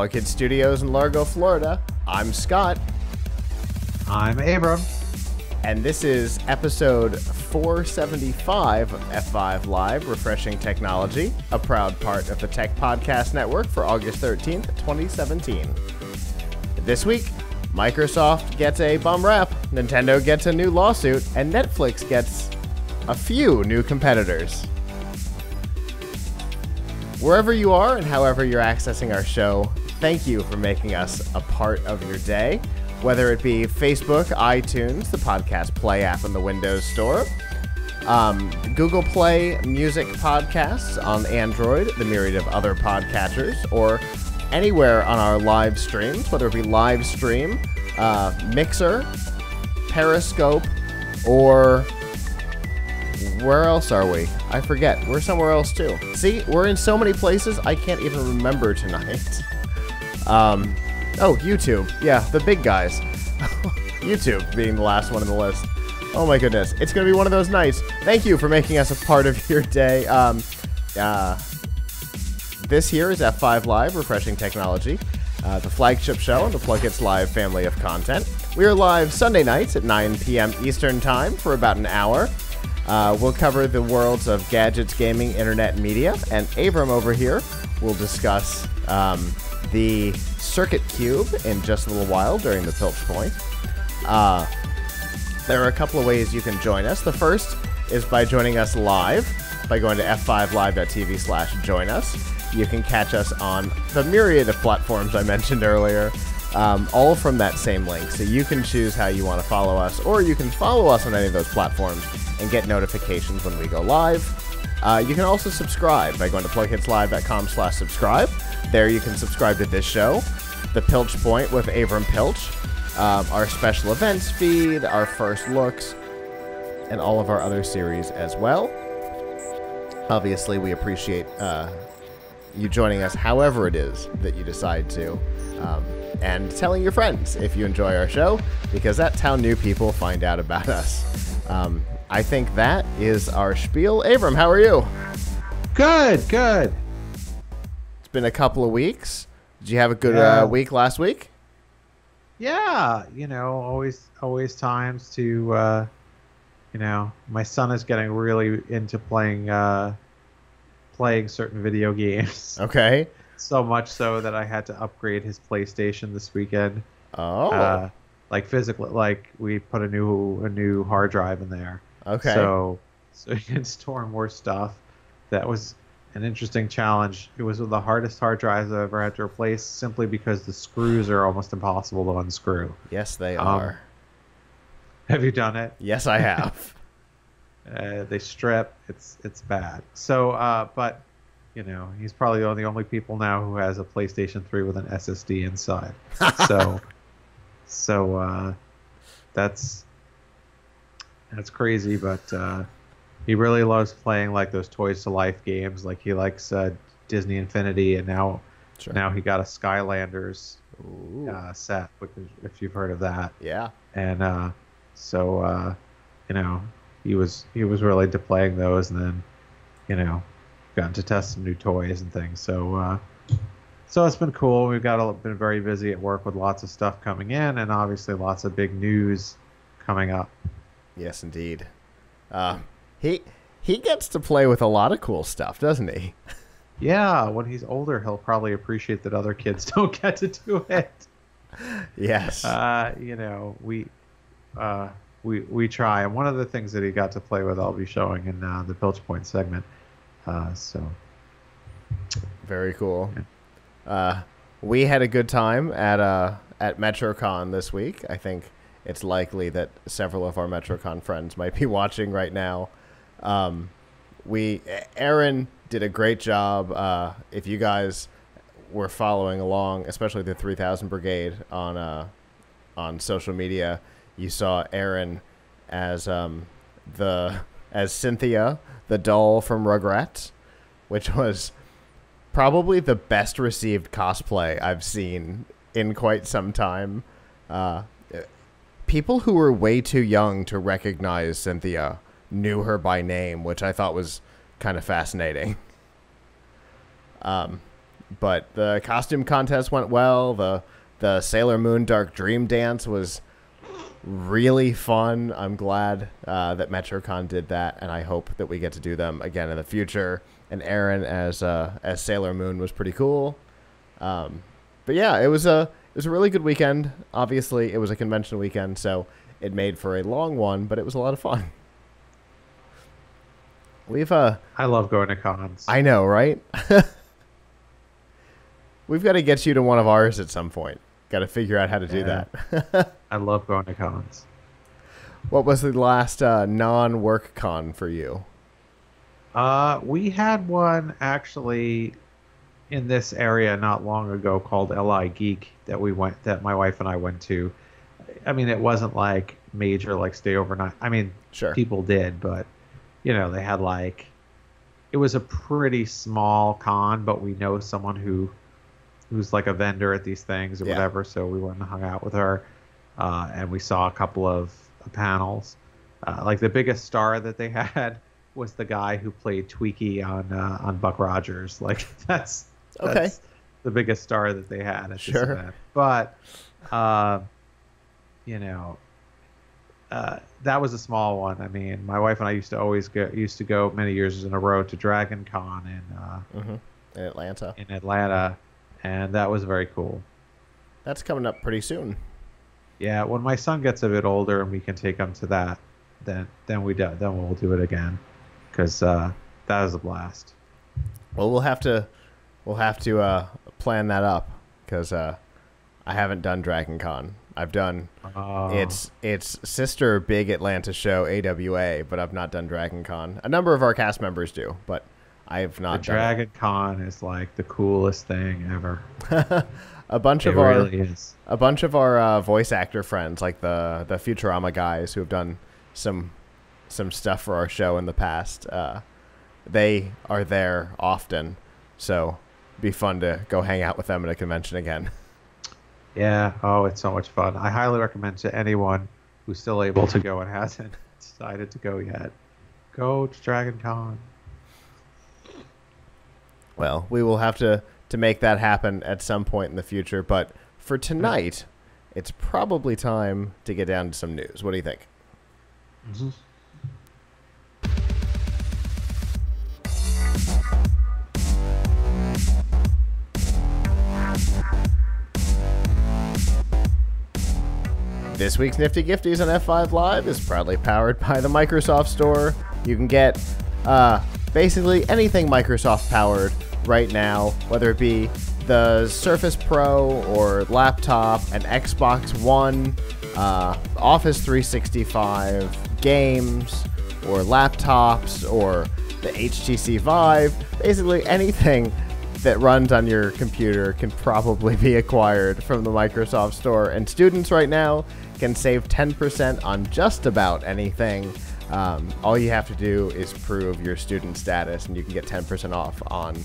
PLUGHITZ Studios in Largo, Florida. I'm Scott, I'm Avram. and this is episode 475 of F5 Live Refreshing Technology, a proud part of the Tech Podcast Network for August 13th, 2017. This week, Microsoft gets a bum rap, Nintendo gets a new lawsuit, and Netflix gets a few new competitors. Wherever you are and however you're accessing our show, thank you for making us a part of your day. Whether it be Facebook, iTunes, the podcast play app in the Windows Store, um, Google Play Music Podcasts on Android, the myriad of other podcatchers, or anywhere on our live streams, whether it be live stream, uh, Mixer, Periscope, or where else are we? I forget. We're somewhere else too. See, we're in so many places I can't even remember tonight. Um, oh, YouTube. Yeah, the big guys. YouTube being the last one on the list. Oh my goodness, it's gonna be one of those nights. Thank you for making us a part of your day. Um, uh, this here is F5 Live, refreshing technology, uh, the flagship show on the PLUGHITZ Live family of content. We are live Sunday nights at 9 p.m. Eastern Time for about an hour. Uh, we'll cover the worlds of gadgets, gaming, internet, media, and Avram over here will discuss um, the Circuit Cube in just a little while during the Piltch Point. Uh, there are a couple of ways you can join us. The first is by joining us live by going to f5live.tv slash join us. You can catch us on the myriad of platforms I mentioned earlier, um, all from that same link. So you can choose how you want to follow us, or you can follow us on any of those platforms and get notifications when we go live. Uh, you can also subscribe by going to plughitzlive.com slash subscribe. There you can subscribe to this show, The Piltch Point with Avram Piltch, um, our special events feed, our first looks, and all of our other series as well. Obviously, we appreciate uh, you joining us however it is that you decide to. Um, and telling your friends if you enjoy our show, because that's how new people find out about us. Um, I think that is our spiel. Avram, how are you? Good, good. It's been a couple of weeks. Did you have a good Yeah. uh, week last week? Yeah, you know, always, always times to, uh, you know, my son is getting really into playing, uh, playing certain video games. Okay. so much so that I had to upgrade his PlayStation this weekend. Oh. Uh, like physically, like we put a new, a new hard drive in there. Okay. So, so you can store more stuff. That was an interesting challenge. It was one of the hardest hard drives I've ever had to replace, simply because the screws are almost impossible to unscrew. yes, they um, are. Have you done it? Yes, I have. Uh, they strip. It's it's bad. So, uh, but you know, he's probably one of the only people now who has a PlayStation 3 with an SSD inside. so, so uh, that's that's crazy. But uh, he really loves playing like those Toys to Life games. Like he likes uh, Disney Infinity, and now Sure. now he got a Skylanders uh, set, which is, if you've heard of that yeah. and uh, so uh, you know he was he was really into playing those, and then you know gotten to test some new toys and things. So uh, so it's been cool. We've got a, been very busy at work with lots of stuff coming in, and obviously lots of big news coming up. Yes, indeed. Uh, he he gets to play with a lot of cool stuff, doesn't he? Yeah, when he's older, he'll probably appreciate that other kids don't get to do it. Yes. Uh, you know, we uh, we we try. And one of the things that he got to play with, I'll be showing in uh, the Piltch Point segment. Uh, so Very cool. Uh, we had a good time at uh, at MetroCon this week. I think it's likely that several of our MetroCon friends might be watching right now. Um, we Aaron did a great job. Uh, if you guys were following along, especially the 3000 Brigade on uh, on social media, you saw Aaron as um, the as Cynthia, the doll from Rugrats, which was probably the best received cosplay I've seen in quite some time. Uh, people who were way too young to recognize Cynthia knew her by name, which I thought was kind of fascinating. Um, but the costume contest went well. The the Sailor Moon Dark Dream dance was really fun. I'm glad uh, that MetroCon did that, and I hope that we get to do them again in the future. And Aaron as uh, as Sailor Moon was pretty cool. Um, but yeah, it was a it was a really good weekend. Obviously, it was a convention weekend, so it made for a long one, but it was a lot of fun. We've uh I love going to cons. I know, right? We've got to get you to one of ours at some point. Got to figure out how to do that. I love going to cons. what was the last uh, non-work con for you? Uh, we had one actually in this area not long ago called Li Geek that we went that my wife and I went to. I mean, it wasn't like major like stay overnight. I mean, Sure. people did, but you know, they had like it was a pretty small con, but we know someone who who's like a vendor at these things or Yeah. whatever. So we went and hung out with her, uh, and we saw a couple of panels. Uh, like the biggest star that they had was the guy who played Twiki on uh, on Buck Rogers. Like that's Okay. that's the biggest star that they had at Sure. this event. But uh, you know, uh, that was a small one. I mean, my wife and I used to always go used to go many years in a row to Dragon Con in uh, hmm In Atlanta. in Atlanta, and that was very cool. That's coming up pretty soon. Yeah, when my son gets a bit older and we can take him to that, then then we do, then we'll do it again, because uh, that was a blast. Well, we'll have to we'll have to uh, plan that up because uh, I haven't done Dragon Con. I've done Uh, its its sister big Atlanta show AWA, but I've not done Dragon Con. A number of our cast members do, but I have the not done Dragon Con is like the coolest thing ever. a bunch It of our really is. a bunch of our uh, voice actor friends, like the the Futurama guys who have done some some stuff for our show in the past, uh, they are there often. So be fun to go hang out with them at a convention again. Yeah. Oh, it's so much fun. I highly recommend to anyone who's still able to go and hasn't decided to go yet. Go to Dragon Con. Well, we will have to to make that happen at some point in the future. But for tonight, it's probably time to get down to some news. What do you think? Mm-hmm. This week's Nifty Gifties on F5 Live is proudly powered by the Microsoft Store. You can get uh, basically anything Microsoft powered right now, whether it be the Surface Pro or laptop, an Xbox One, uh, Office 365, games, or laptops, or the HTC Vive. Basically anything that runs on your computer can probably be acquired from the Microsoft Store. And students right now can save 10% on just about anything. Um, all you have to do is prove your student status, and you can get 10% off on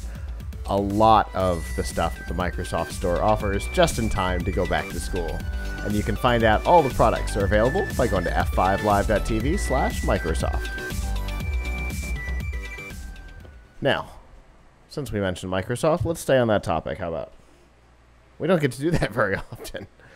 a lot of the stuff that the Microsoft Store offers just in time to go back to school. And you can find out all the products are available by going to f5live.tv slash Microsoft. Now, since we mentioned Microsoft, let's stay on that topic. How about? We don't get to do that very often.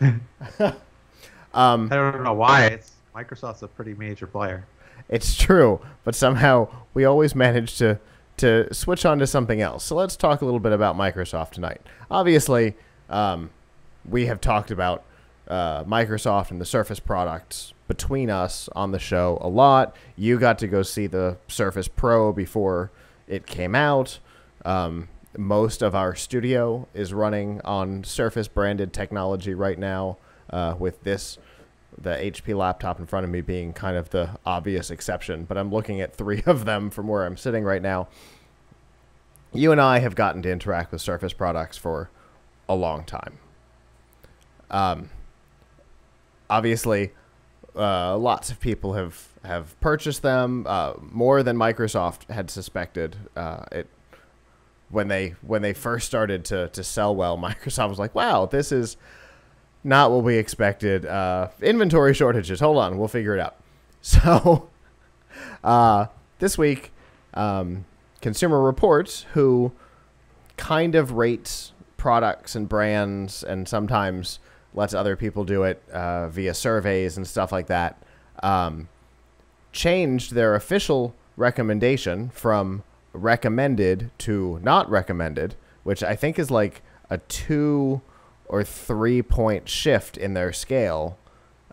um, I don't know why. It's Microsoft's a pretty major player. it's true, but somehow we always manage to to switch on to something else. So let's talk a little bit about Microsoft tonight. Obviously, um, we have talked about uh, Microsoft and the Surface products between us on the show a lot. You got to go see the Surface Pro before it came out. Um, most of our studio is running on Surface branded technology right now, uh, with this the HP laptop in front of me being kind of the obvious exception. But I'm looking at three of them from where I'm sitting right now. You and I have gotten to interact with Surface products for a long time. Um, obviously, uh, lots of people have have purchased them uh, more than Microsoft had suspected. Uh, it when they when they first started to to sell well, Microsoft was like, "Wow, this is not what we expected." Uh, inventory shortages. Hold on, we'll figure it out. So, uh, this week, um, Consumer Reports, who kind of rates products and brands, and sometimes lets other people do it uh, via surveys and stuff like that. Um, changed their official recommendation from recommended to not recommended, which I think is like a two or three point shift in their scale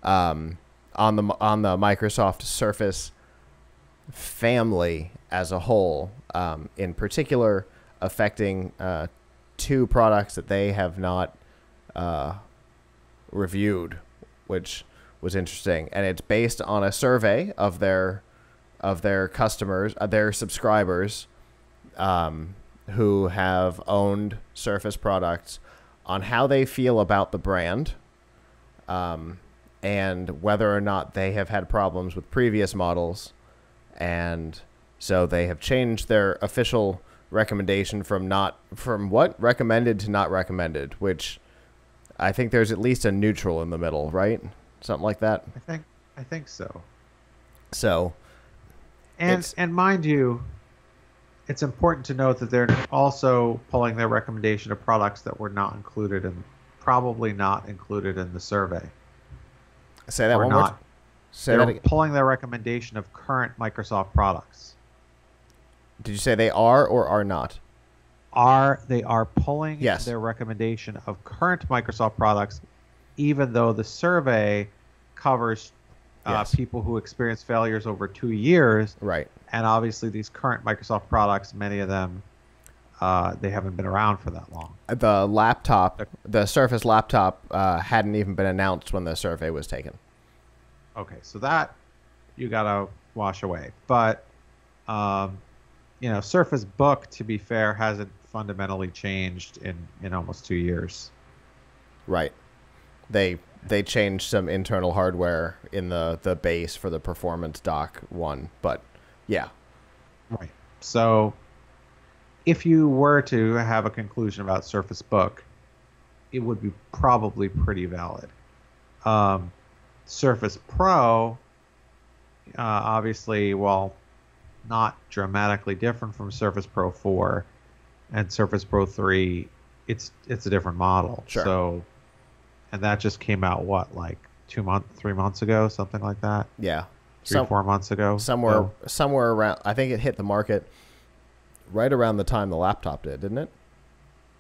um, on the on the Microsoft Surface family as a whole, um, in particular affecting uh, two products that they have not uh, reviewed, which was interesting, and it's based on a survey of their of their customers, uh, their subscribers, um, who have owned Surface products, on how they feel about the brand, um, and whether or not they have had problems with previous models, and so they have changed their official recommendation from not from what recommended to not recommended, which I think there's at least a neutral in the middle, right? Something like that. I think I think so. So, And It's- and mind you, it's important to note that they're also pulling their recommendation of products that were not included in probably not included in the survey. say that or one more. not. Time. Say they're that again. pulling their recommendation of current Microsoft products. Did you say they are or are not? Are they are pulling Yes. their recommendation of current Microsoft products, even though the survey covers uh, Yes. people who experience failures over two years, Right. and obviously these current Microsoft products, many of them, uh, they haven't been around for that long. The laptop, the Surface laptop, uh, hadn't even been announced when the survey was taken. Okay, so that you gotta wash away. But um, you know, Surface Book, to be fair, hasn't fundamentally changed in in almost two years. Right. They they changed some internal hardware in the the base for the performance dock one, but yeah. Right. So, if you were to have a conclusion about Surface Book, it would be probably pretty valid. Um, Surface Pro, uh, obviously, while not dramatically different from Surface Pro 4 and Surface Pro 3, it's it's a different model. Sure. So, and that just came out what like two months, three months ago, something like that, Yeah. three Some- four months ago, somewhere So- somewhere around I think it hit the market right around the time the laptop did, didn't it?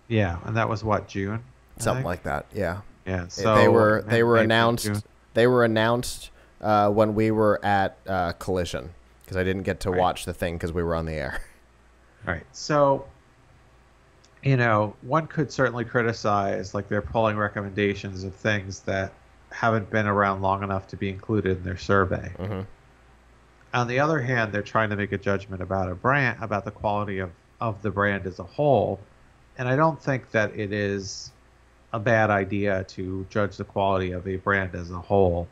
Yeah, and that was what June. I Something think? like that. Yeah. Yeah, so they were they were maybe announced June. they were announced uh, when we were at uh, Collision because I didn't get to Right. watch the thing because we were on the air. All right. So, you know, one could certainly criticize like they're pulling recommendations of things that haven't been around long enough to be included in their survey. hmm On the other hand, they're trying to make a judgment about a brand, about the quality of of the brand as a whole, and I don't think that it is a bad idea to judge the quality of a brand as a whole.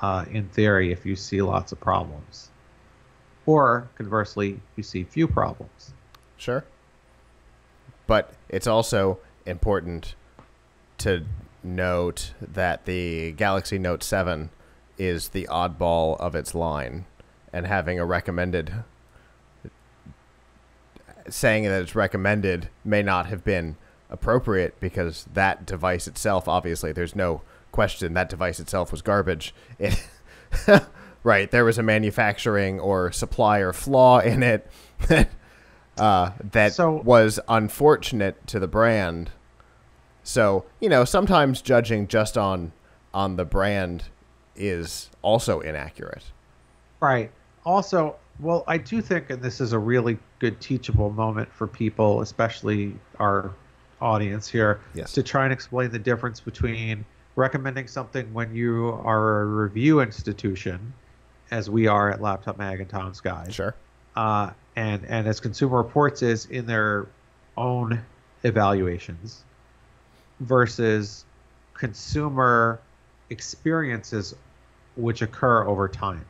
Uh, in theory, if you see lots of problems, or conversely, you see few problems. Sure. But it's also important to note that the Galaxy Note 7 is the oddball of its line. And having a recommended saying that it's recommended may not have been appropriate because that device itself obviously there's no question that device itself was garbage. It right there was a manufacturing or supplier flaw in it. that uh, that So- was unfortunate to the brand so you know sometimes judging just on on the brand is also inaccurate Right. Also, well, I do think, and this is a really good teachable moment for people, especially our audience here, Yes. to try and explain the difference between recommending something when you are a review institution, as we are at Laptop Mag and Tom's Guide, sure uh, and and as Consumer Reports is in their own evaluations, versus consumer experiences which occur over time.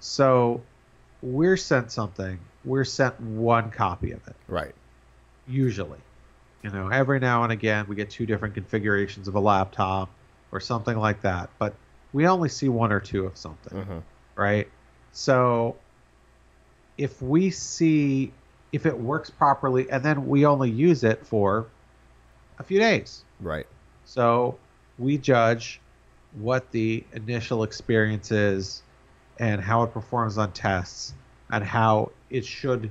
So we're sent something, we're sent one copy of it, right usually. You know, every now and again we get two different configurations of a laptop or something like that, but we only see one or two of something hmm right? So if we see if it works properly, and then we only use it for a few days. Right. So we judge what the initial experience is and how it performs on tests and how it should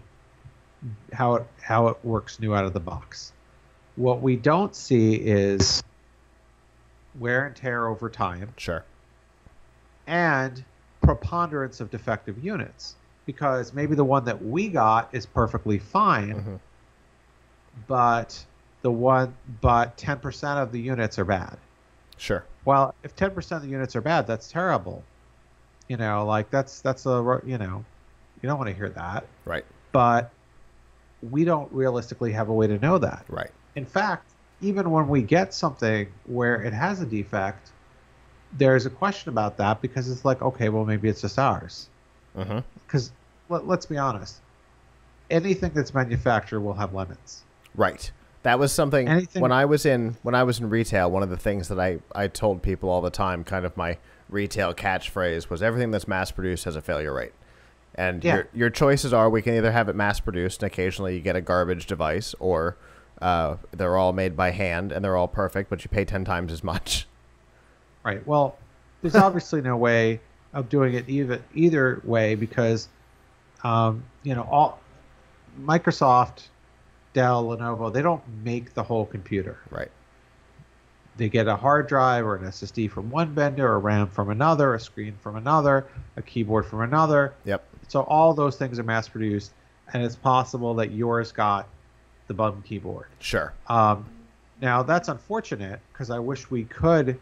how it how it works new out of the box. What we don't see is wear and tear over time Sure. and preponderance of defective units because maybe the one that we got is perfectly fine Mhm. but the one but 10% of the units are bad Sure. well if 10% of the units are bad that's terrible you know like that's that's a you know you don't want to hear that Right. but we don't realistically have a way to know that Right. in fact even when we get something where it has a defect there's a question about that because it's like okay well maybe it's just ours Mm-hmm. because let, let's be honest anything that's manufactured will have lemons Right. That was something Anything- when I was in when I was in retail. One of the things that I I told people all the time, kind of my retail catchphrase, was everything that's mass produced has a failure rate. And Yeah. your your choices are we can either have it mass produced and occasionally you get a garbage device, or uh, they're all made by hand and they're all perfect, but you pay ten times as much. Right. Well, there's obviously no way of doing it either either way because, um, you know, all Microsoft, Dell, Lenovo, they don't make the whole computer. Right. They get a hard drive or an SSD from one vendor, a RAM from another, a screen from another, a keyboard from another. Yep. So all those things are mass produced, and it's possible that yours got the bum keyboard. Sure. Um, now that's unfortunate because I wish we could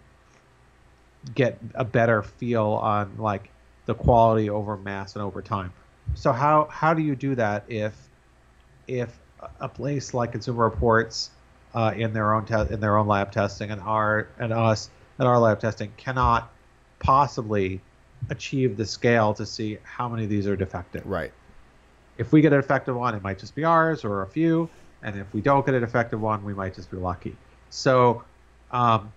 get a better feel on like the quality over mass and over time. So how how do you do that if if a place like Consumer Reports uh, in their own te- in their own lab testing and our and us and our lab testing cannot possibly achieve the scale to see how many of these are defective? Right. if we get an defective one, it might just be ours or a few, and if we don't get an defective one, we might just be lucky. So, um,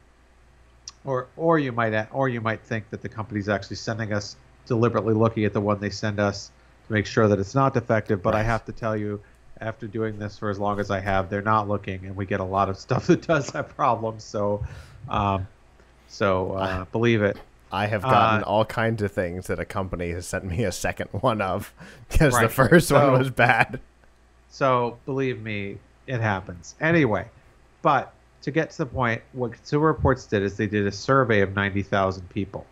or or you might or you might think that the company's actually sending us deliberately looking at the one they send us to make sure that it's not defective. But I have to tell you, after doing this for as long as I have, they're not looking, and we get a lot of stuff that does have problems. So, um, so uh, believe it. I have gotten Uh, all kinds of things that a company has sent me a second one of because the Right, right. first one was bad. So believe me, it happens. Anyway, but to get to the point, what Consumer Reports did is they did a survey of 90,000 people.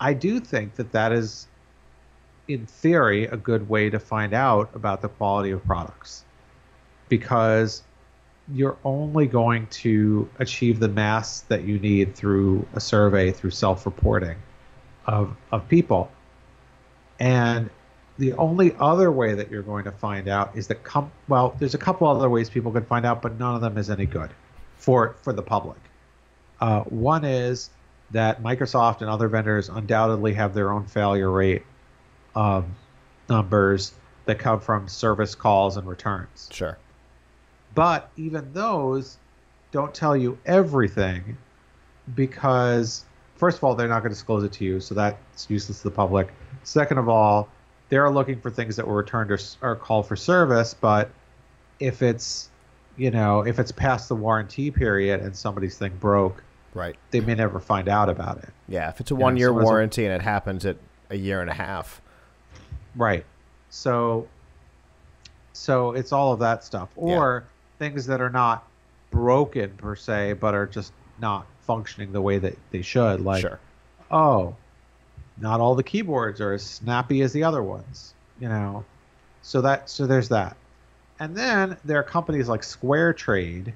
I do think that that is, in theory, a good way to find out about the quality of products because you're only going to achieve the mass that you need through a survey, through self reporting of, of people. And the only other way that you're going to find out is that com- well there's a couple other ways people can find out but none of them is any good for for the public. Uh, one is that microsoft and other vendors undoubtedly have their own failure rate um, numbers that come from service calls and returns. Sure. but even those don't tell you everything because first of all they're not going to disclose it to you so that's useless to the public. Second of all they're looking for things that were returned or, or called for service but if it's you know if it's past the warranty period and somebody's thing broke Right. they may never find out about it Yeah. If it's a Yeah, one year so as a- warranty and it happens at a year and a half. Right. So so it's all of that stuff. Or things that are not broken per se, but are just not functioning the way that they should. Like sure. oh, not all the keyboards are as snappy as the other ones. You know. So that so there's that. And then there are companies like Square Trade.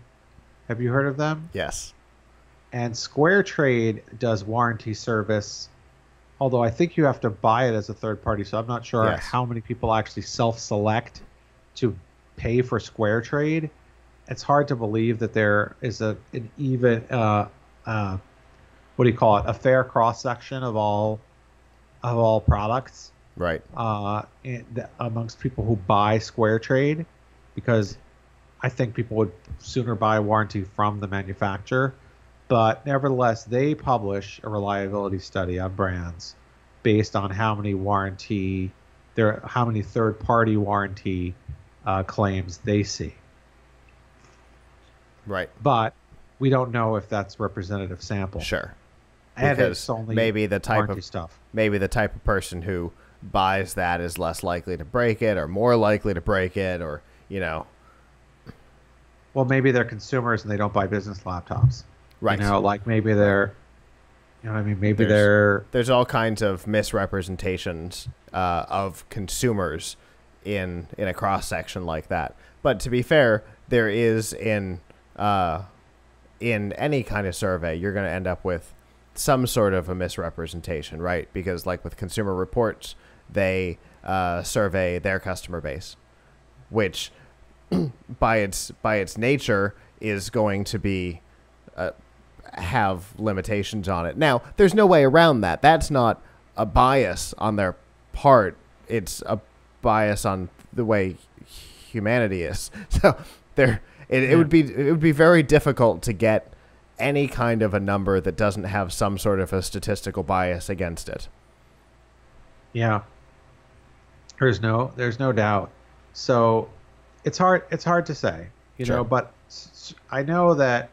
Have you heard of them? Yes. And Square Trade does warranty service, although I think you have to buy it as a third party. So I'm not sure Yes. how many people actually self select to pay for Square Trade. It's hard to believe that there is a an even uh, uh, what do you call it? A fair cross section of all of all products Right. uh, the, amongst people who buy Square Trade, because I think people would sooner buy a warranty from the manufacturer. But nevertheless, they publish a reliability study on brands based on how many warranty there, how many third-party warranty uh, claims they see. Right. But we don't know if that's representative sample. Sure. and because it's only maybe the type of stuff. maybe the type of person who buys that is less likely to break it or more likely to break it or you know Well, maybe they're consumers and they don't buy business laptops. right You know, like maybe they're, you know, what I mean, maybe There's- they're there's all kinds of misrepresentations uh, of consumers in in a cross section like that. But to be fair, there is in uh, in any kind of survey, you're going to end up with some sort of a misrepresentation, right? Because like with Consumer Reports, they uh, survey their customer base, which by its by its nature is going to be uh, have limitations on it. Now, there's no way around that. That's not a bias on their part. It's a bias on the way humanity is. So there, it, it would be it would be very difficult to get any kind of a number that doesn't have some sort of a statistical bias against it. Yeah. There's no there's no doubt. So it's hard it's hard to say, you Sure. know, but I know that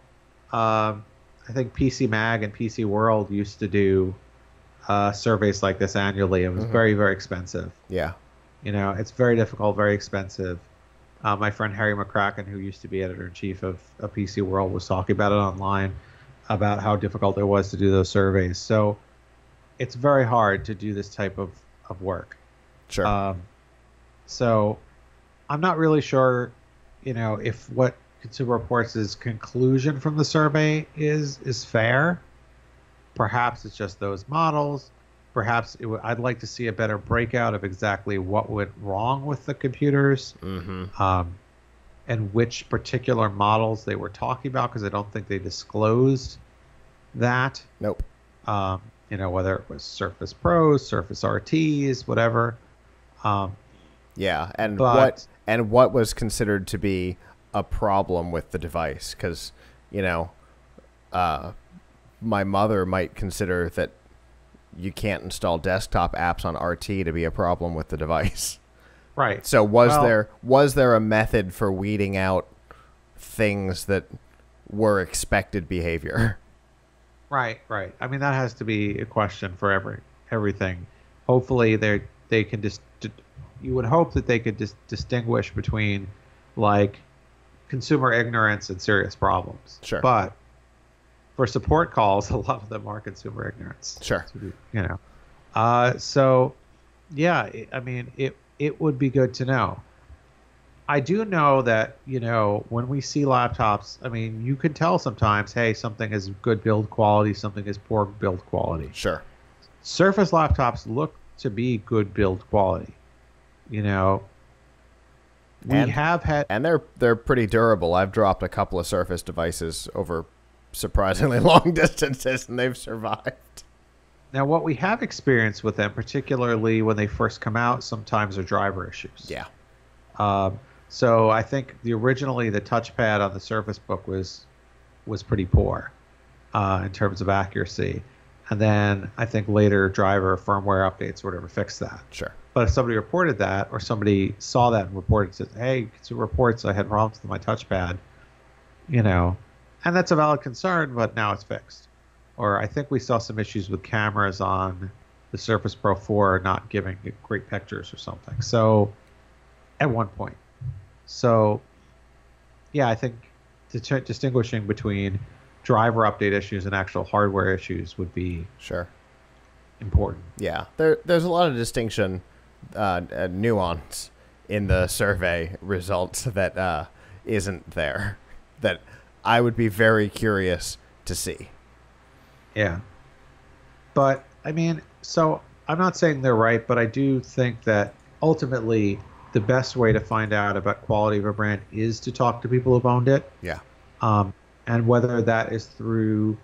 um, I think PC Mag and PC World used to do uh, surveys like this annually. It was Mhm. very very expensive. Yeah. You know, it's very difficult, very expensive. Uh, my friend Harry McCracken, who used to be editor in chief of, of PC World, was talking about it online about how difficult it was to do those surveys. So it's very hard to do this type of, of work. Sure. Um, so I'm not really sure, you know, if what Consumer Reports' conclusion from the survey is is fair. Perhaps it's just those models. Perhaps it w- I'd like to see a better breakout of exactly what went wrong with the computers mm-hmm. um, and which particular models they were talking about because I don't think they disclosed that. Nope. Um, you know, whether it was Surface Pros, Surface RTs, whatever. Um, Yeah, and But- what and what was considered to be a problem with the device? Because you know, uh, my mother might consider that you can't install desktop apps on RT to be a problem with the device. right. So was Well- there was there a method for weeding out things that were expected behavior? Right, right. I mean, that has to be a question for every everything. Hopefully, they they can just. You would hope that they could dis- distinguish between, like, consumer ignorance and serious problems. Sure. But for support calls, a lot of them are consumer ignorance. Sure. be- You know. Uh, so, yeah. i I mean, it it would be good to know. I do know that, you know, when we see laptops, I mean, you can tell sometimes, hey, something is good build quality, something is poor build quality. Sure. Surface laptops look to be good build quality. You know, we And- have had And they're they're pretty durable. I've dropped a couple of Surface devices over surprisingly long distances and they've survived. now what we have experienced with them, particularly when they first come out, sometimes are driver issues. Yeah. Um, so I think the originally the touchpad on the Surface Book was was pretty poor uh, in terms of accuracy, and then I think later driver firmware updates or whatever fixed that. Sure. But if somebody reported that, or somebody saw that and reported, says, "Hey, consumer reports, I had problems with my touchpad," you know, and that's a valid concern, but now it's fixed. Or I think we saw some issues with cameras on the Surface Pro 4 not giving great pictures or something. So, at one point, so yeah, I think dis- distinguishing between driver update issues and actual hardware issues would be Sure. important. Yeah, there there's a lot of distinction, uh, uh, nuance in the survey results that uh, isn't there. That I would be very curious to see. Yeah. But I mean, so I'm not saying they're right, but I do think that ultimately the best way to find out about quality of a brand is to talk to people who've owned it. Yeah. Um, and whether that is through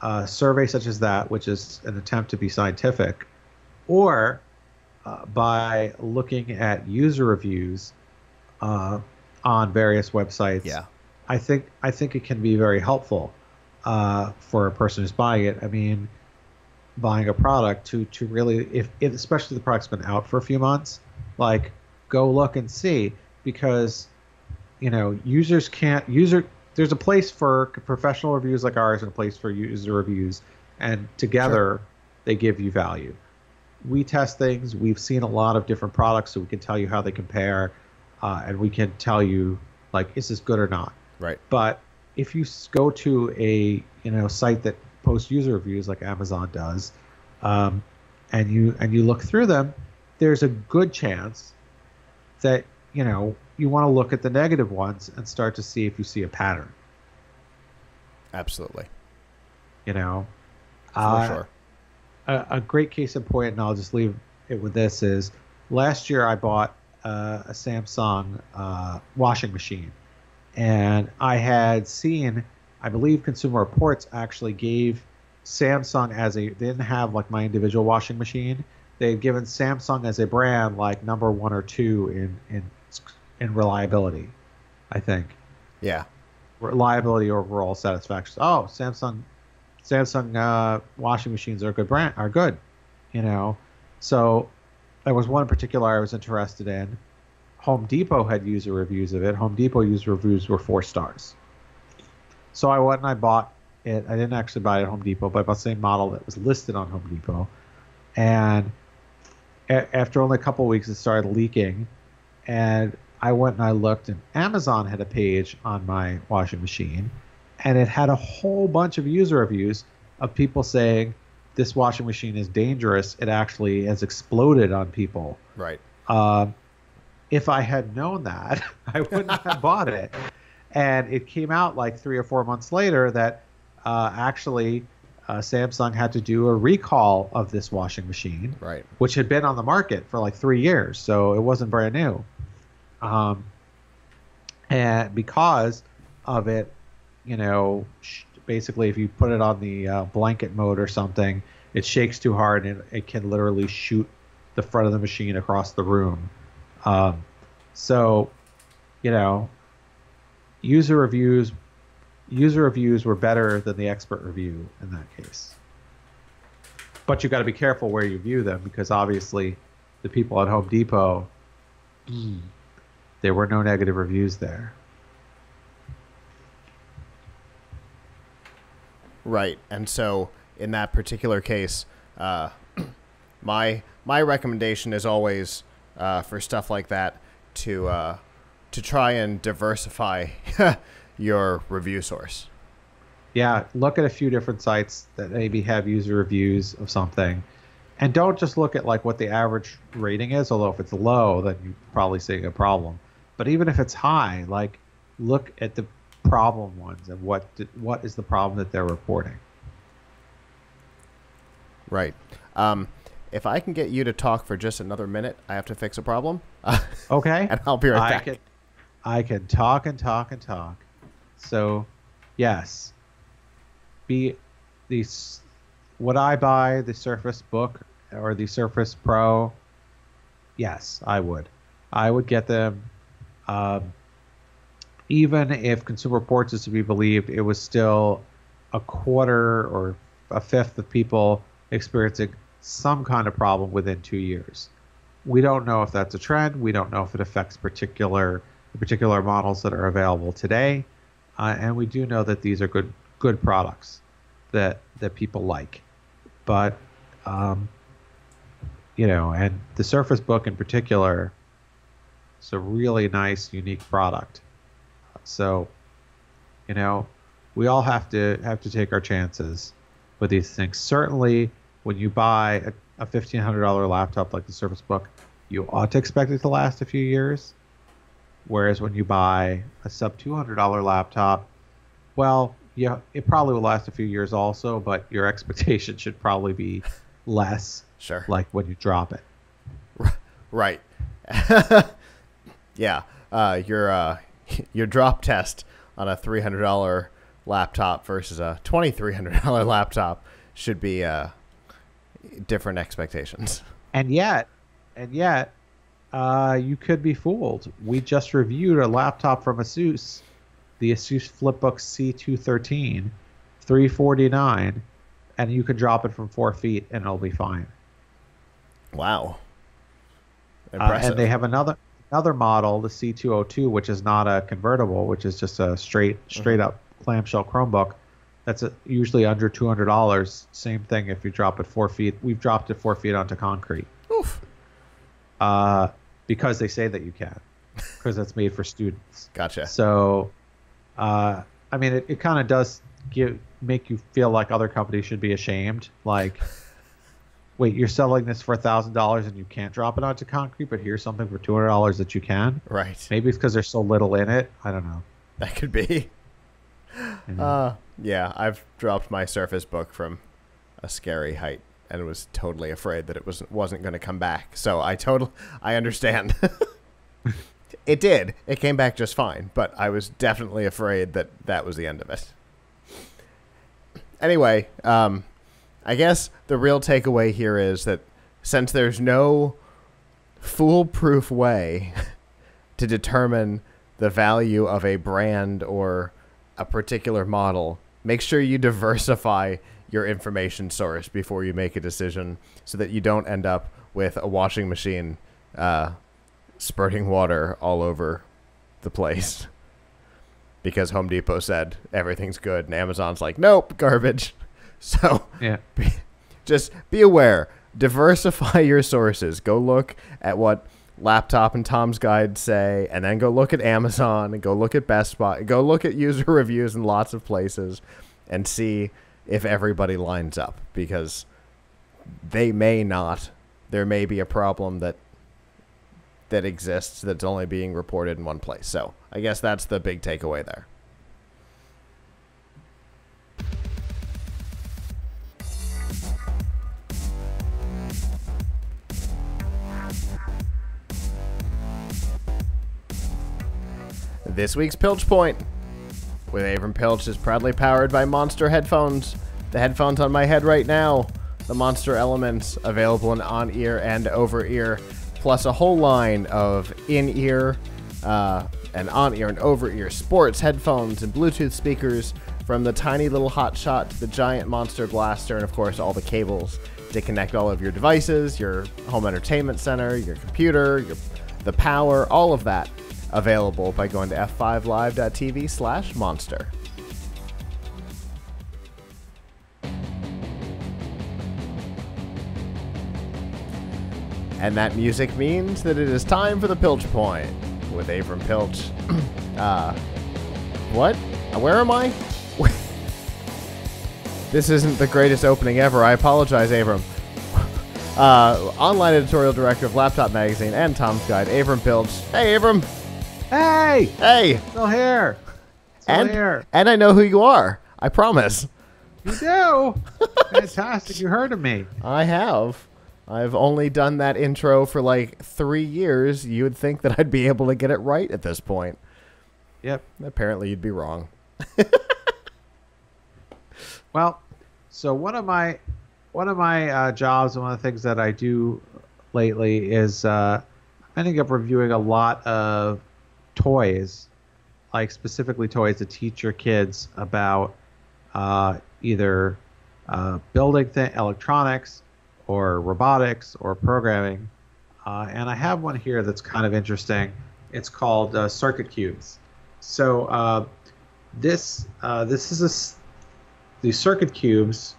a survey such as that, which is an attempt to be scientific, or uh, by looking at user reviews uh, on various websites. Yeah. I think I think it can be very helpful uh, for a person who's buying it. I mean, buying a product to to really, if, if especially the product's been out for a few months, like go look and see because you know users can't user there's a place for professional reviews like ours and a place for user reviews. And together sure. they give you value. We test things. We've seen a lot of different products so we can tell you how they compare uh, and we can tell you like is this good or not. Right. But if you go to a you know site that posts user reviews like amazon does um, and you and you look through them there's a good chance that you know you want to look at the negative ones and start to see if you see a pattern. Absolutely. You know, for uh, sure. A, a, great case in point, and I'll just leave it with this: is last year I bought uh, a Samsung uh, washing machine, and I had seen, I believe, Consumer Reports actually gave Samsung as a they didn't have like my individual washing machine. They had given Samsung as a brand like number one or two in in in reliability. I think. Yeah. Reliability overall satisfaction. Oh, Samsung, Samsung uh, washing machines are a good brand. Are good, you know. So there was one in particular I was interested in. Home Depot had user reviews of it. Home Depot user reviews were four stars. So I went and I bought it. I didn't actually buy it at Home Depot, but I bought the same model that was listed on Home Depot. And a- after only a couple weeks, it started leaking. And I went and I looked, and Amazon had a page on my washing machine, and it had a whole bunch of user reviews of people saying this washing machine is dangerous. It actually has exploded on people. Right. Um, if I had known that, I wouldn't have bought it. And it came out like three or four months later that uh, actually uh, Samsung had to do a recall of this washing machine, right? Which had been on the market for like three years, so it wasn't brand new. Um, and because of it, you know, basically if you put it on the uh, blanket mode or something, it shakes too hard and it can literally shoot the front of the machine across the room. Um, so, you know, user reviews user reviews were better than the expert review in that case. But you've got to be careful where you view them because obviously the people at Home Depot there were no negative reviews there. Right, and so in that particular case, uh, my my recommendation is always uh, for stuff like that to uh, to try and diversify your review source. Yeah, look at a few different sites that maybe have user reviews of something, and don't just look at like what the average rating is. Although if it's low, then you're probably seeing a problem. But even if it's high, like look at the problem ones and what did, what is the problem that they're reporting. Right. Um, if I can get you to talk for just another minute, I have to fix a problem. okay. And I'll be right I back. Can, I can talk and talk and talk. So, yes. Be these would I buy the Surface Book or the Surface Pro? Yes, I would. I would get them um, even if Consumer Reports is to be believed, it was still a quarter or a fifth of people experiencing some kind of problem within two years. We don't know if that's a trend. We don't know if it affects particular particular models that are available today, uh, and we do know that these are good good products that that people like. But um, you know, and the Surface Book in particular it's a really nice, unique product. So, you know, we all have to have to take our chances with these things. Certainly, when you buy a, a fifteen hundred dollar laptop like the Surface Book, you ought to expect it to last a few years. Whereas when you buy a sub two hundred dollar laptop, well, yeah, it probably will last a few years also, but your expectation should probably be less. Sure. Like when you drop it. Right. yeah, uh, your uh, your drop test on a three hundred dollar laptop versus a twenty three hundred dollar laptop should be uh, different expectations. And yet, and yet, uh, you could be fooled. We just reviewed a laptop from ASUS, the ASUS Flipbook C213, 349, and you can drop it from four feet and it'll be fine. Wow. Uh, and they have another another model, the C202, which is not a convertible, which is just a straight straight up clamshell Chromebook. That's a, usually under two hundred dollars. Same thing if you drop it four feet. We've dropped it four feet onto concrete. Oof. Uh, because they say that you can, because that's made for students. Gotcha. So, uh, I mean, it, it kind of does give make you feel like other companies should be ashamed. Like, wait, you're selling this for a thousand dollars and you can't drop it onto concrete, but here's something for two hundred dollars that you can. Right. Maybe it's because there's so little in it. I don't know. That could be. Uh, yeah, I've dropped my Surface Book from a scary height and was totally afraid that it was wasn't going to come back. So I total I understand. it did. It came back just fine, but I was definitely afraid that that was the end of it. Anyway, um, I guess the real takeaway here is that since there's no foolproof way to determine the value of a brand or a particular model, make sure you diversify your information source before you make a decision so that you don't end up with a washing machine uh, spurting water all over the place. Because Home Depot said everything's good, and Amazon's like, nope, garbage. So yeah. be, just be aware. Diversify your sources. Go look at what laptop and tom's guide say and then go look at amazon and go look at best buy. Go look at user reviews in lots of places and see if everybody lines up because they may not. There may be a problem that that exists that's only being reported in one place. So i guess that's the big takeaway there This week's Piltch Point with Avram Piltch is proudly powered by Monster headphones. The headphones on my head right now, the Monster Elements, available in on ear and over ear, plus a whole line of in ear uh, and on ear and over ear sports headphones and Bluetooth speakers from the tiny little hotshot to the giant Monster Blaster, and of course, all the cables to connect all of your devices, your home entertainment center, your computer, your, the power, all of that available by going to f5live.tv slash monster. And that music means that it is time for the Piltch Point with Avram Piltch. uh, what? Where am I? this isn't the greatest opening ever. I apologize, Avram. Uh, online editorial director of Laptop Magazine and Tom's Guide, Avram Piltch. Hey, Avram. Hey, Hey, still here. Still and here. and I know who you are. I promise. You do. Fantastic. You heard of me. I have. I've only done that intro for like three years. You would think that I'd be able to get it right at this point. Yep. Apparently, you'd be wrong. Well, so one of my one of my uh, jobs and one of the things that I do lately is uh, I ending up reviewing a lot of toys, like specifically toys to teach your kids about uh, either uh, building th- electronics or robotics or programming. Uh, and I have one here that's kind of interesting. It's called uh, Circuit Cubes. So uh, this uh, this is a these circuit cubes.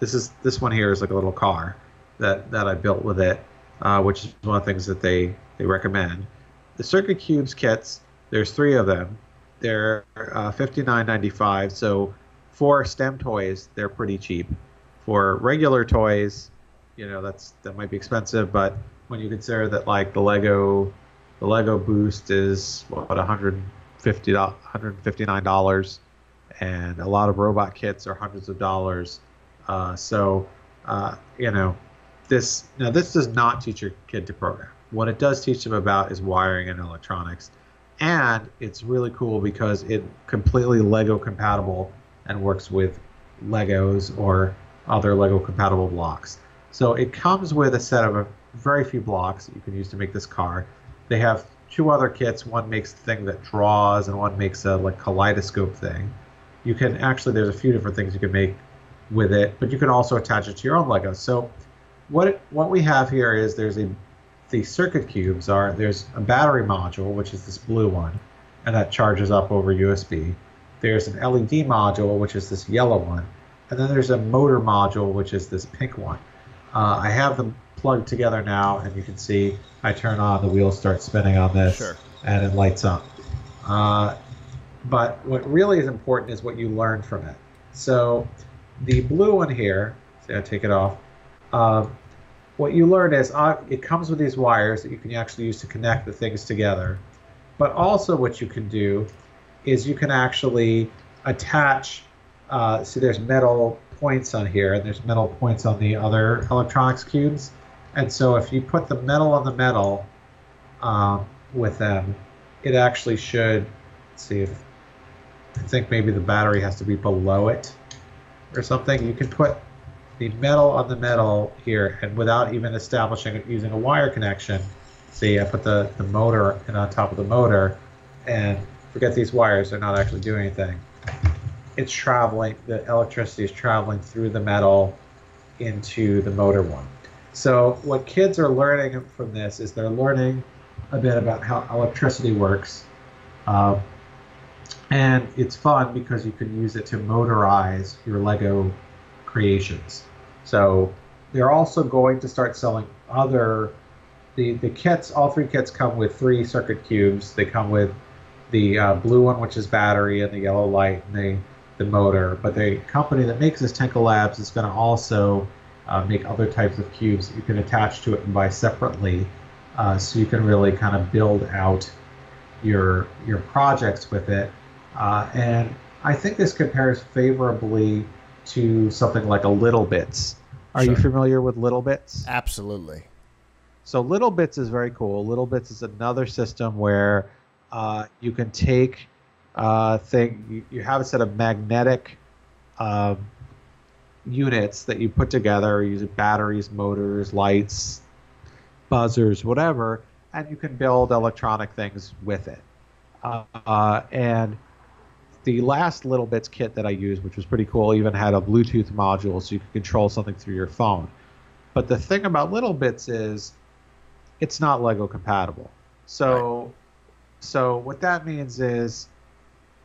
This is this one here is like a little car that that I built with it, which is one of the things that they they recommend. The circuit cubes kits. There's three of them. They're uh, $59.95. So for STEM toys, they're pretty cheap. For regular toys, you know that's that might be expensive, but when you consider that like the Lego, the Lego Boost is what 150 159 dollars, and a lot of robot kits are hundreds of dollars. Uh, so uh, you know this now this does not teach your kid to program. What it does teach them about is wiring and electronics, and it's really cool because it completely Lego compatible and works with Legos or other Lego compatible blocks. So it comes with a set of very few blocks that you can use to make this car. They have two other kits. One makes the thing that draws, and one makes a like kaleidoscope thing. You can actually there's a few different things you can make with it, but you can also attach it to your own Legos. So what what we have here is there's a the circuit cubes are there's a battery module, which is this blue one, and that charges up over USB. There's an LED module, which is this yellow one, and then there's a motor module, which is this pink one. Uh, I have them plugged together now, and you can see I turn on, the wheels start spinning on this, Sure. and it lights up. Uh, but what really is important is what you learn from it. So the blue one here, see I take it off, um, what you learn is uh, it comes with these wires that you can actually use to connect the things together. But also what you can do is you can actually attach, uh, see there's metal points on here and there's metal points on the other electronics cubes. And so if you put the metal on the metal um, with them, it actually should, see if, I think maybe the battery has to be below it or something. You can put the metal on the metal here and without even establishing it using a wire connection, see I put the, the motor in on top of the motor and forget these wires, they're not actually doing anything. It's traveling, the electricity is traveling through the metal into the motor one. So what kids are learning from this is they're learning a bit about how electricity works. Uh, and it's fun because you can use it to motorize your Lego creations. So they're also going to start selling other the the kits. All three kits come with three circuit cubes. They come with the uh, blue one, which is battery, and the yellow light, and the the motor. But the company that makes this Tenka Labs is going to also uh, make other types of cubes that you can attach to it and buy separately, uh, so you can really kind of build out your your projects with it. Uh, and I think this compares favorably to something like a Little Bits. Are you familiar with Little Bits? Absolutely. So Little Bits is very cool. Little Bits is another system where uh, you can take uh, thing. You, you have a set of magnetic um, units that you put together using batteries, motors, lights, buzzers, whatever, and you can build electronic things with it. Uh, and the last Little Bits kit that I used, which was pretty cool, even had a Bluetooth module so you could control something through your phone. But the thing about Little Bits is it's not Lego compatible. So so what that means is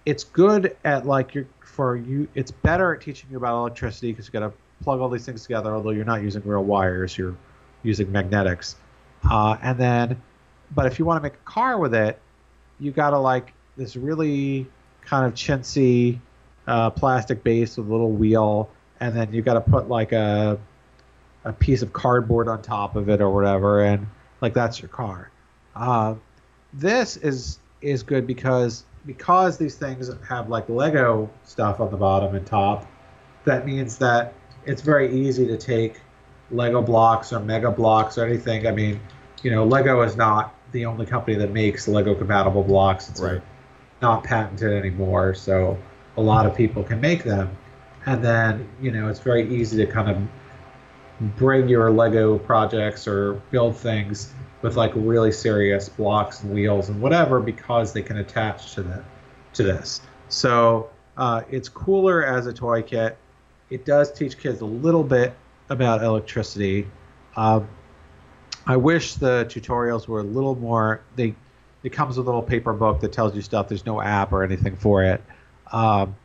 it's good at like your for you it's better at teaching you about electricity because you got to plug all these things together although you're not using real wires you're using magnetics uh, and then but if you want to make a car with it you got to like this really kind of chintzy uh, plastic base with a little wheel and then you got to put like a a piece of cardboard on top of it or whatever and like that's your car uh, this is is good because because these things have like Lego stuff on the bottom and top. That means that it's very easy to take Lego blocks or Mega blocks or anything. I mean, you know, Lego is not the only company that makes Lego compatible blocks. It's Right. Not patented anymore, so a lot of people can make them. And then, you know, it's very easy to kind of bring your Lego projects or build things with like really serious blocks and wheels and whatever because they can attach to the to this. So uh, it's cooler as a toy kit. It does teach kids a little bit about electricity. Um, I wish the tutorials were a little more. They it comes with a little paper book that tells you stuff. There's no app or anything for it. Um,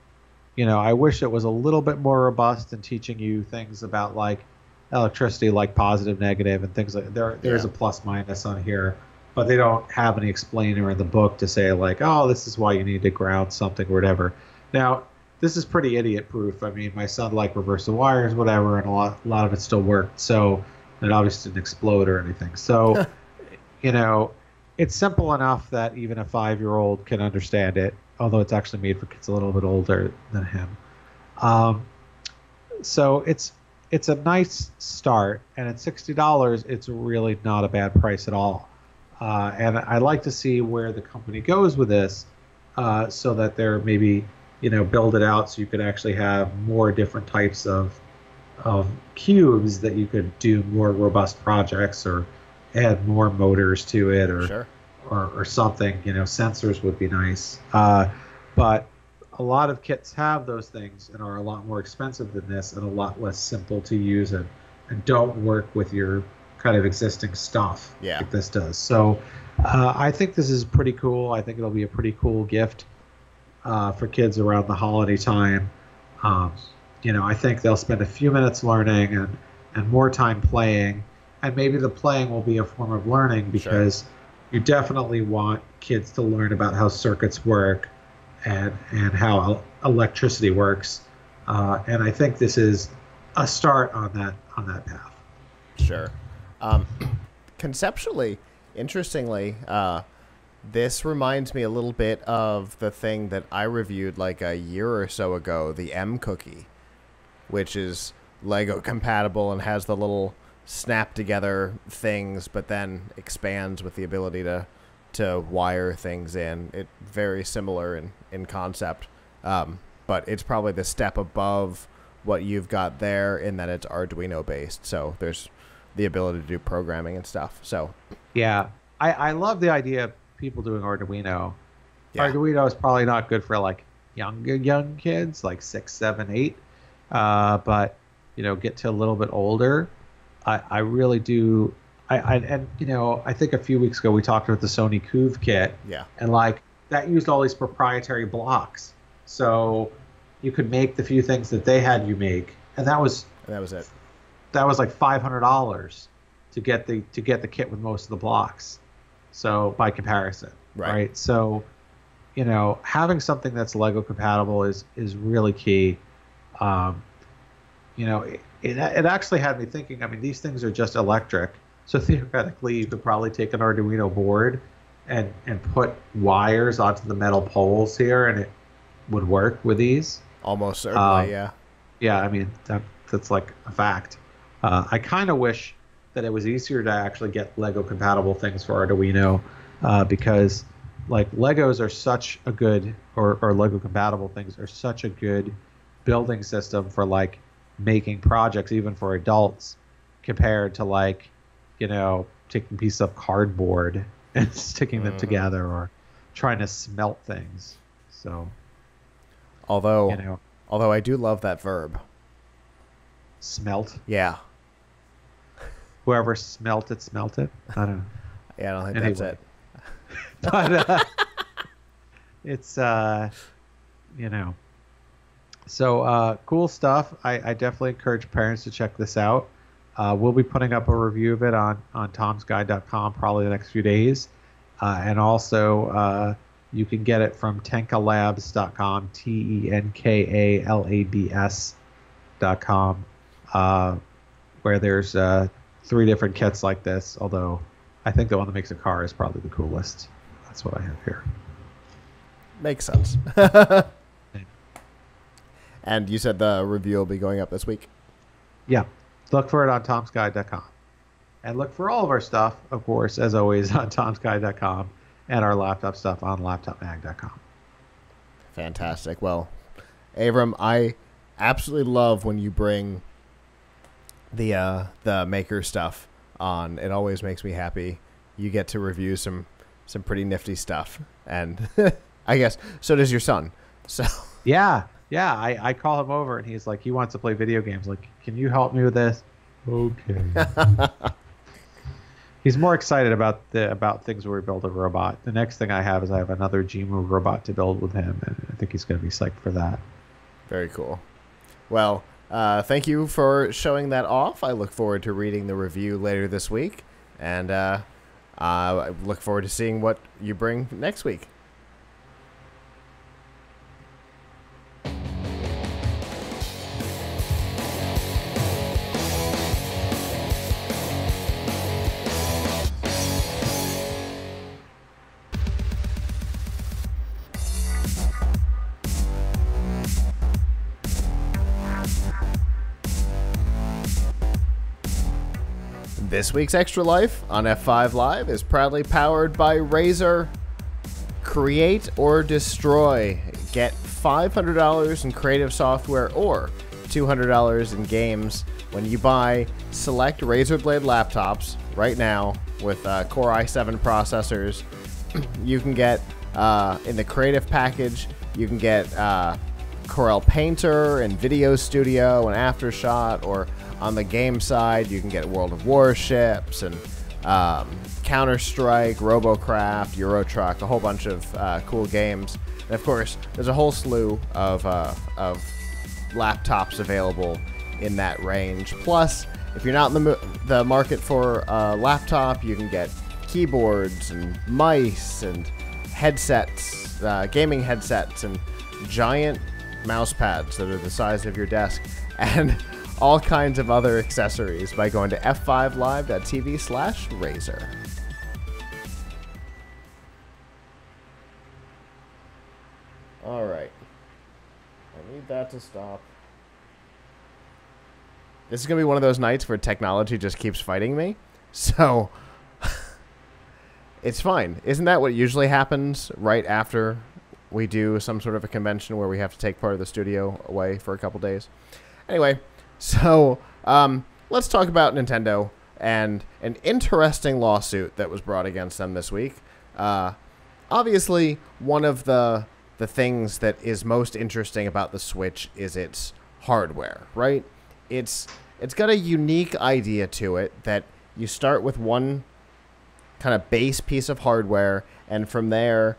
you know, I wish it was a little bit more robust in teaching you things about like electricity, like positive, negative, and things like there. There's Yeah. a plus minus on here, but they don't have any explainer in the book to say like, oh, this is why you need to ground something or whatever. Now, this is pretty idiot proof. I mean, my son liked reverse the wires, whatever, and a lot, a lot of it still worked. So it obviously didn't explode or anything. So, you know, it's simple enough that even a five-year-old can understand it. Although it's actually made for kids a little bit older than him. Um, so it's it's a nice start, and at sixty dollars, it's really not a bad price at all. Uh, and I'd like to see where the company goes with this, uh, so that they're maybe you know build it out so you could actually have more different types of of cubes that you could do more robust projects or add more motors to it or Sure. Or, or something. You know, sensors would be nice. Uh, but a lot of kits have those things and are a lot more expensive than this and a lot less simple to use and, and don't work with your kind of existing stuff Yeah. like this does. So uh, I think this is pretty cool. I think it'll be a pretty cool gift uh, for kids around the holiday time. Um, you know, I think they'll spend a few minutes learning and, and more time playing. And maybe the playing will be a form of learning because you definitely want kids to learn about how circuits work and, and how electricity works. Uh, and I think this is a start on that on that path. Sure. Um, conceptually, interestingly, uh, this reminds me a little bit of the thing that I reviewed like a year or so ago, the M Cookie, which is Lego compatible and has the little snap together things, but then expands with the ability to to wire things in. It very similar in in concept, um, but it's probably the step above what you've got there in that it's Arduino based. So there's the ability to do programming and stuff. So Yeah, I, I love the idea of people doing Arduino. Yeah. Arduino is probably not good for like younger young kids, like six, seven, eight. Uh, but you know, get to a little bit older. I, I really do. I, I and you know, I think a few weeks ago we talked about the Sony Koov kit, yeah, and like that used all these proprietary blocks, so you could make the few things that they had you make, and that was and that was it. that was like five hundred dollars to get the to get the kit with most of the blocks. So by comparison, Right. So, you know, having something that's Lego compatible is is really key. Um, you know, it, it actually had me thinking. I mean, these things are just electric, so theoretically, you could probably take an Arduino board and and put wires onto the metal poles here, and it would work with these. Almost certainly, Um, yeah. Yeah, I mean that that's like a fact. Uh, I kind of wish that it was easier to actually get Lego compatible things for Arduino uh, because like Legos are such a good or, or Lego compatible things are such a good building system for like making projects even for adults compared to like you know taking pieces of cardboard and sticking them Mhm. together or trying to smelt things. So Although, you know although I do love that verb. smelt. Yeah, Whoever smelt it, smelt it. I don't know. yeah. I don't think that's it. but uh, it's uh, you know so uh, cool stuff. I, I definitely encourage parents to check this out. Uh, we'll be putting up a review of it on on tomsguide.com probably the next few days. Uh, and also uh, you can get it from tenkalabs.com T E N K A L A B S.com, uh, where there's uh, three different kits like this although i think the one that makes a car is probably the coolest. That's what i have here. Makes sense. and you said the review will be going up this week. Yeah. Look for it on tomsguide.com. And look for all of our stuff, of course, as always, on tomsguide.com and our laptop stuff on laptopmag.com. Fantastic. Well, Avram, I absolutely love when you bring the uh, the maker stuff on. It always makes me happy. You get to review some some pretty nifty stuff, and I guess so does your son. So Yeah. Yeah. I, I call him over and he's like, he wants to play video games. Like, can you help me with this? Okay. he's more excited about the about things where we build a robot. The next thing I have is I have another Jimu robot to build with him, and I think he's going to be psyched for that. very cool. Well, uh, thank you for showing that off. I look forward to reading the review later this week, and uh, I look forward to seeing what you bring next week. This week's Extra Life on F5 Live is proudly powered by Razer. Create or destroy. Get $500 in creative software or $200 in games when you buy select Razer Blade laptops right now with uh, Core i7 processors. you can get uh, in the creative package, you can get uh, Corel Painter and Video Studio and Aftershot or on the game side, you can get World of Warships and um, Counter Strike, Robocraft, Euro Truck, a whole bunch of uh, cool games. And of course, there's a whole slew of, uh, of laptops available in that range. Plus, if you're not in the, the market for a laptop, you can get keyboards and mice and headsets, uh, gaming headsets, and giant mouse pads that are the size of your desk, and all kinds of other accessories by going to f5live.tv slash Razer. All right. I need that to stop. This is going to be one of those nights where technology just keeps fighting me. So it's fine. Isn't that what usually happens right after we do some sort of a convention where we have to take part of the studio away for a couple days? Anyway, so um, let's talk about Nintendo and an interesting lawsuit that was brought against them this week. Uh, obviously, one of the the things that is most interesting about the Switch is its hardware, right? It's it's got a unique idea to it that you start with one kind of base piece of hardware, and from there,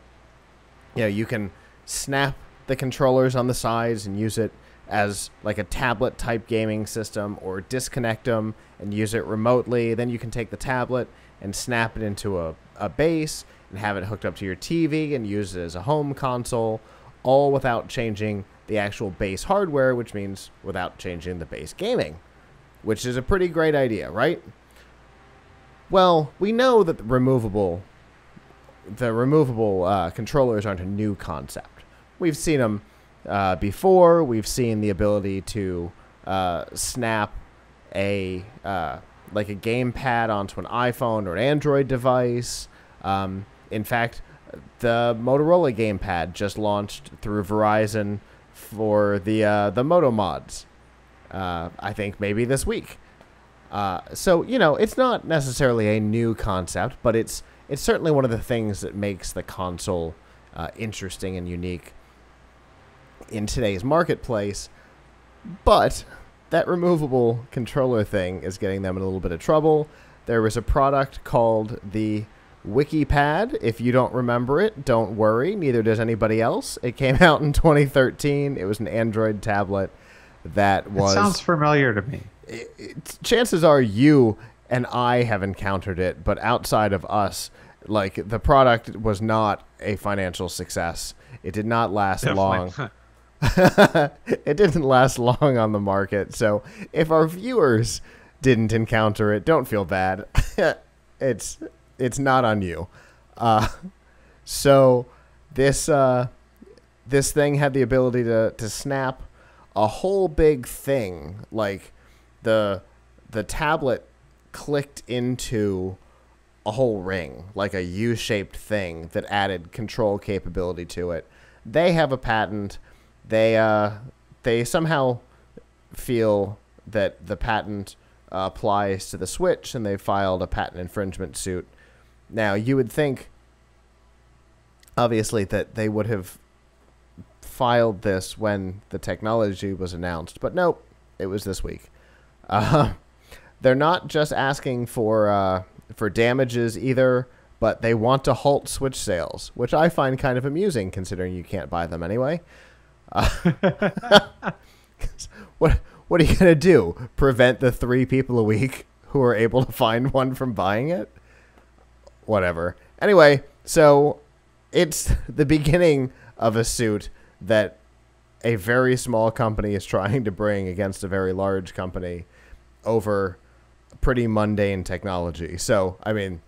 you know, you can snap the controllers on the sides and use it as like a tablet type gaming system or disconnect them and use it remotely. Then you can take the tablet and snap it into a, a base and have it hooked up to your TV and use it as a home console, all without changing the actual base hardware, which means without changing the base gaming, which is a pretty great idea, right? Well, we know that the removable the removable uh, controllers aren't a new concept. We've seen them uh, before. We've seen the ability to uh, snap a uh, like a gamepad onto an iPhone or an Android device. Um, in fact, the Motorola gamepad just launched through Verizon for the uh, the Moto mods. Uh, I think maybe this week. Uh, so you know, it's not necessarily a new concept, but it's it's certainly one of the things that makes the console uh, interesting and unique in today's marketplace. But that removable controller thing is getting them in a little bit of trouble. There was a product called the WikiPad. If you don't remember it, don't worry. Neither does anybody else. It came out in 2013. It was an Android tablet that was. It sounds familiar to me. It, it, chances are you and I have encountered it, but outside of us, like the product was not a financial success. It did not last Definitely. long. it didn't last long on the market. So if our viewers didn't encounter it, don't feel bad. it's it's not on you. Uh, so this uh, this thing had the ability to to snap a whole big thing like the the tablet clicked into a whole ring like a U-shaped thing that added control capability to it. They have a patent they uh, they somehow feel that the patent uh, applies to the Switch, and they filed a patent infringement suit. Now, you would think, obviously, that they would have filed this when the technology was announced, but nope, it was this week. Uh, they're not just asking for uh, for damages either, but they want to halt Switch sales, which I find kind of amusing considering you can't buy them anyway. Uh, what what are you gonna do? Prevent the three people a week who are able to find one from buying it? Whatever. Anyway, so it's the beginning of a suit that a very small company is trying to bring against a very large company over pretty mundane technology. So, I mean,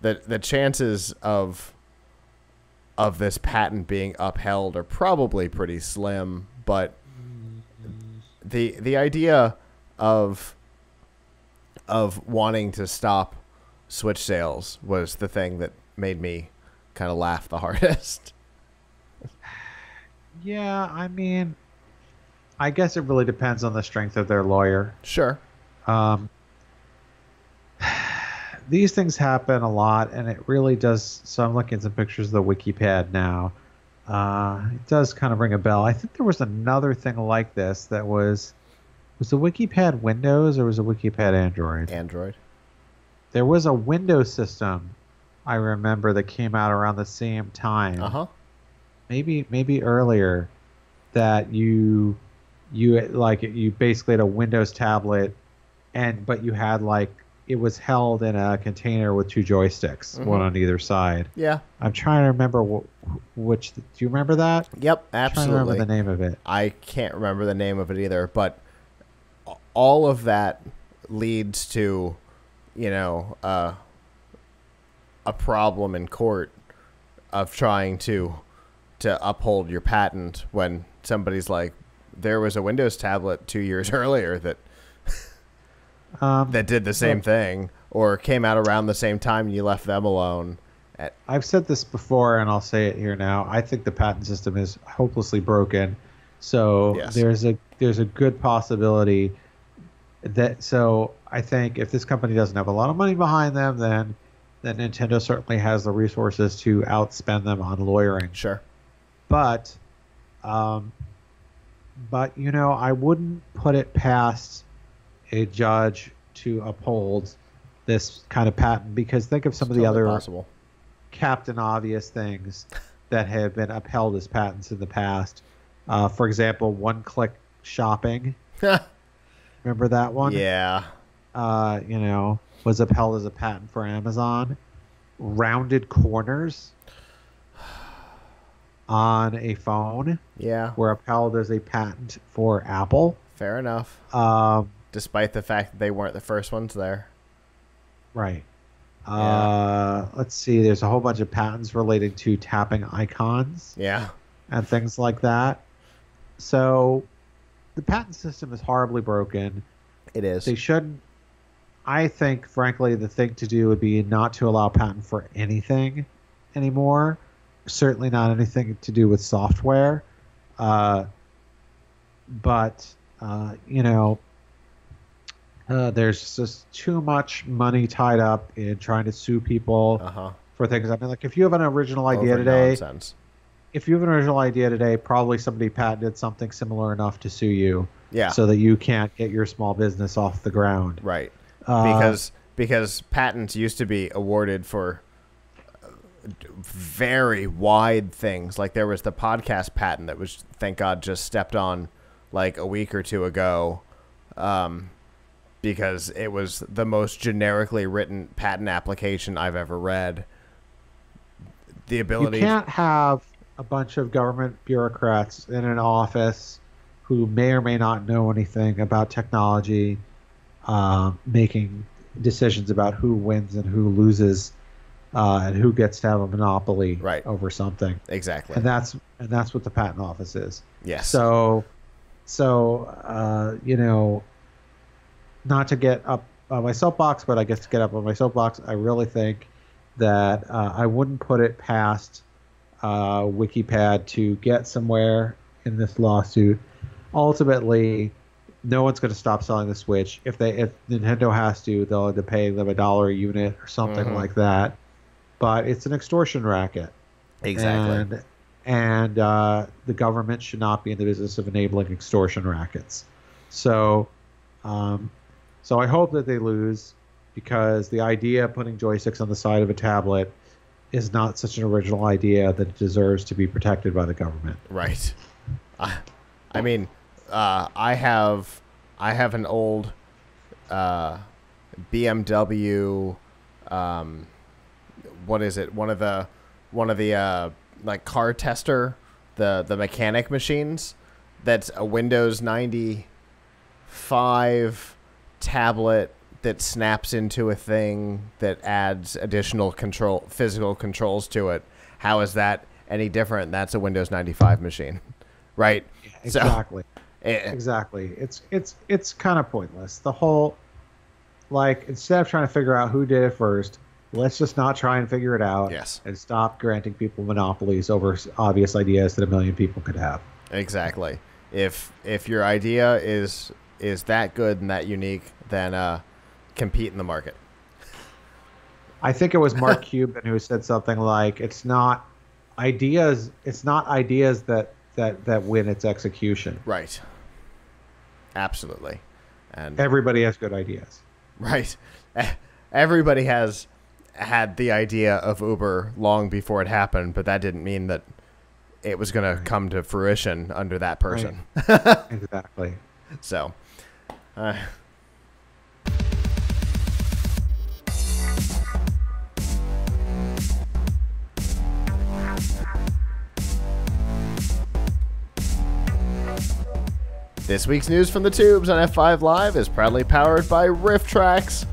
the the chances of of this patent being upheld are probably pretty slim, but the the idea of of wanting to stop Switch sales was the thing that made me kind of laugh the hardest. Yeah, I mean, I guess it really depends on the strength of their lawyer. Sure. Um, these things happen a lot, and it really does. So I'm looking at some pictures of the WikiPad now. Uh, it does kind of ring a bell. I think there was another thing like this that was Was the WikiPad Windows or was the WikiPad Android? Android. There was a Windows system I remember that came out around the same time. Uh huh. Maybe maybe earlier that you you like you basically had a Windows tablet and but you had like it was held in a container with two joysticks, Mhm. one on either side. Yeah. I'm trying to remember wh- which. Do you remember that? Yep. I'm trying to Absolutely. remember the name of it. I can't remember the name of it either, but all of that leads to, you know, uh, a problem in court of trying to to uphold your patent when somebody's like, there was a Windows tablet two years earlier that Um, that did the same thing or came out around the same time and you left them alone. At, I've said this before, and I'll say it here now. I think the patent system is hopelessly broken. So Yes. there's a there's a good possibility that. So I think if this company doesn't have a lot of money behind them, then then Nintendo certainly has the resources to outspend them on lawyering. sure. But, um, but you know, I wouldn't put it past a judge to uphold this kind of patent because think of some of the Totally other possible. Captain Obvious things that have been upheld as patents in the past. Uh, for example, one-click shopping. Remember that one? yeah. Uh, you know, was upheld as a patent for Amazon. Rounded corners on a phone Yeah. were upheld as a patent for Apple. Fair enough. Um, Despite the fact that they weren't the first ones there. right. Uh, let's see. There's a whole bunch of patents related to tapping icons. Yeah. and things like that. So the patent system is horribly broken. It is. They shouldn't. I think, frankly, the thing to do would be not to allow patent for anything anymore. Certainly not anything to do with software. Uh, but uh, you know, uh, there's just too much money tied up in trying to sue people Uh huh. for things. I mean, like if you have an original idea today, Nonsense. if you have an original idea today, probably somebody patented something similar enough to sue you, Yeah. so that you can't get your small business off the ground. right. Uh, Because because patents used to be awarded for uh, very wide things. Like there was the podcast patent that was, thank God, just stepped on like a week or two ago. Um, because it was the most generically written patent application I've ever read. The ability you can't have a bunch of government bureaucrats in an office who may or may not know anything about technology, um, making decisions about who wins and who loses, uh, and who gets to have a monopoly Right. over something. exactly. And that's and that's what the patent office is. yes. So, so uh, you know, not to get up on my soapbox, but I guess to get up on my soapbox, I really think that uh, I wouldn't put it past uh, WikiPad to get somewhere in this lawsuit. Ultimately, no one's going to stop selling the Switch. If they, if Nintendo has to, they'll have to pay them a dollar a unit or something Mhm. like that. But it's an extortion racket exactly. and and uh, the government should not be in the business of enabling extortion rackets. So, um, so I hope that they lose because the idea of putting joysticks on the side of a tablet is not such an original idea that it deserves to be protected by the government. Right. I, I mean, uh, I have I have an old uh, BMW. Um, what is it? One of the one of the uh, like car tester the the mechanic machines. That's a Windows ninety five tablet that snaps into a thing that adds additional control physical controls to it. How is that any different? That's a Windows 95 machine, right? So- Exactly. Eh, Exactly. It's it's it's kind of pointless. The whole like instead of trying to figure out who did it first, let's just not try and figure it out. Yes. And stop granting people monopolies over obvious ideas that a million people could have. exactly. If if your idea is is that good and that unique, then uh, compete in the market. I think it was Mark Cuban who said something like, "It's not ideas. It's not ideas that that that win its execution." Right. Absolutely. And Everybody has good ideas. right, everybody has had the idea of Uber long before it happened, but that didn't mean that it was going to come to fruition under that person. Exactly. So, uh, this week's news from the tubes on F5 Live is proudly powered by RiffTrax.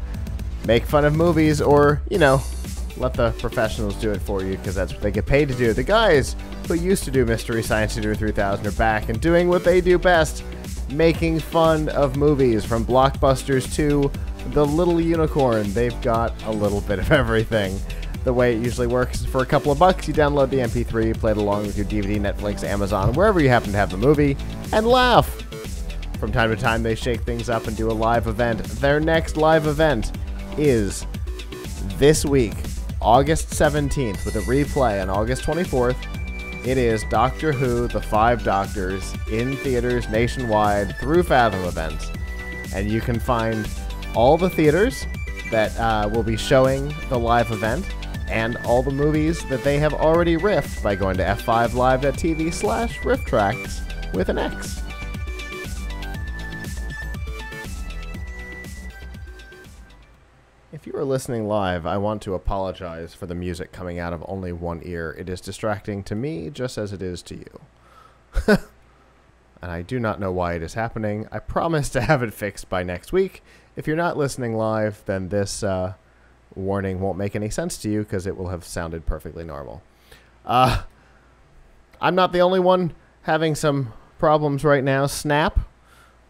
Make fun of movies, or you know, let the professionals do it for you because that's what they get paid to do. The guys who used to do Mystery Science Theater 3000 are back and doing what they do best making fun of movies from blockbusters to The Little Unicorn. They've got a little bit of everything. The way it usually works is for a couple of bucks, you download the MP3, play it along with your DVD, Netflix, Amazon, wherever you happen to have the movie, and laugh. From time to time, they shake things up and do a live event. Their next live event is this week, August 17th, with a replay on August 24th. It is Doctor Who, The Five Doctors, in theaters nationwide through Fathom events. And you can find all the theaters that uh, will be showing the live event and all the movies that they have already riffed by going to f5live.tv slash rifftracks with an X. you are listening live, I want to apologize for the music coming out of only one ear. It is distracting to me just as it is to you. and I do not know why it is happening. I promise to have it fixed by next week. If you're not listening live, then this uh, warning won't make any sense to you because it will have sounded perfectly normal. Uh, I'm not the only one having some problems right now. Snap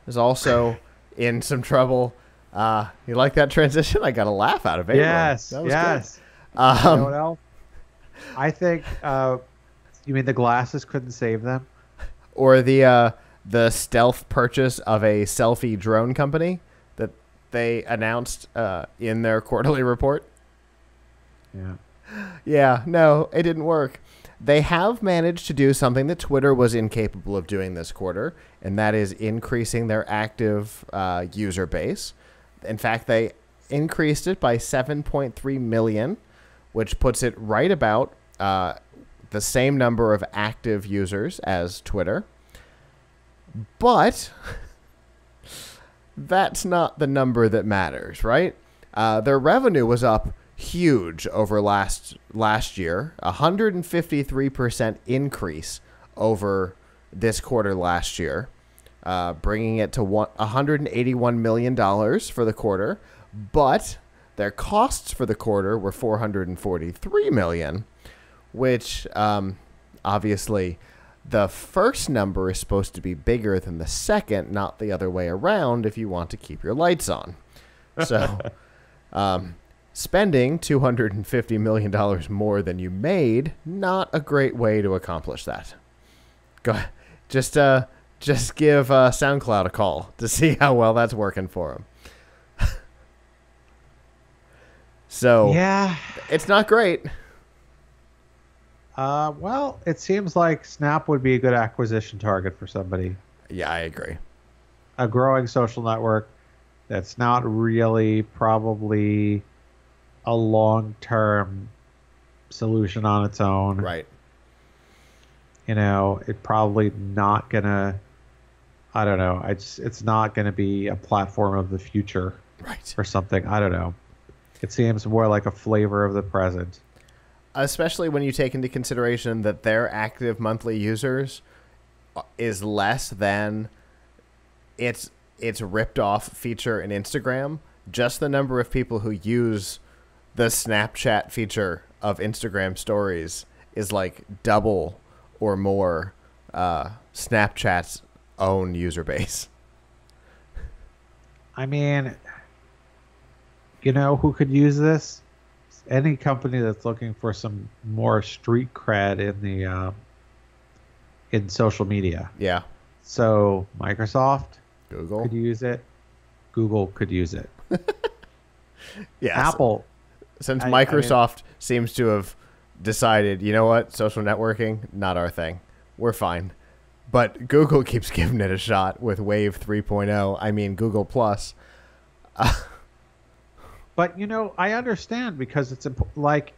is also in some trouble. Uh, you like that transition? I got a laugh out of it. Yes. That was Yes. good. Um, you know what else? I think. Uh, you mean the glasses couldn't save them? or the uh, the stealth purchase of a selfie drone company that they announced uh, in their quarterly report. Yeah. Yeah, no, it didn't work. They have managed to do something that Twitter was incapable of doing this quarter, and that is increasing their active uh, user base. In fact, they increased it by 7.3 million, which puts it right about uh, the same number of active users as Twitter. But that's not the number that matters, right? Uh, their revenue was up huge over last last year, a hundred and fifty three percent increase over this quarter last year, uh, bringing it to one hundred and eighty one million dollars for the quarter. But their costs for the quarter were four hundred and forty three million, which um, obviously the first number is supposed to be bigger than the second, not the other way around if you want to keep your lights on. So, um, spending $250 million more than you made, not a great way to accomplish that. Go ahead. Just, uh, just give uh, SoundCloud a call to see how well that's working for them. so, Yeah. it's not great. Uh, well, it seems like Snap would be a good acquisition target for somebody. Yeah, I agree. A growing social network that's not really probably a long-term solution on its own. Right. You know, it probably not gonna. I don't know. It's it's not gonna be a platform of the future Right. or something. I don't know. It seems more like a flavor of the present. especially when you take into consideration that their active monthly users is less than its its ripped off feature in Instagram. Just the number of people who use the Snapchat feature of Instagram stories is like double or more uh, Snapchat's own user base. I mean, you know who could use this? Any company that's looking for some more street cred in the uh, in social media. Yeah, So Microsoft Google. could use it. Google could use it. yeah, Apple. since I- I mean- Microsoft seems to have decided, you know what, social networking, not our thing. We're fine. But Google keeps giving it a shot with Wave 3.0. I mean, Google Plus. But you know, I understand because it's imp- like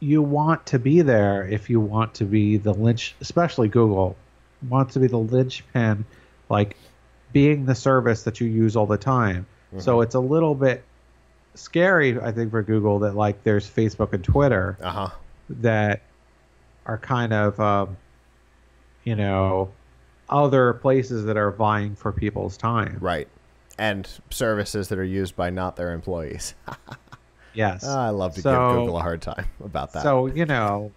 you want to be there if you want to be the lynch, especially Google wants to be the linchpin, like being the service that you use all the time. So it's a little bit scary, I think, for Google that like there's Facebook and Twitter Uh huh. that are kind of, um, you know, other places that are vying for people's time. Right. And services that are used by not their employees. Yes. I love to So- give Google a hard time about that. So you know,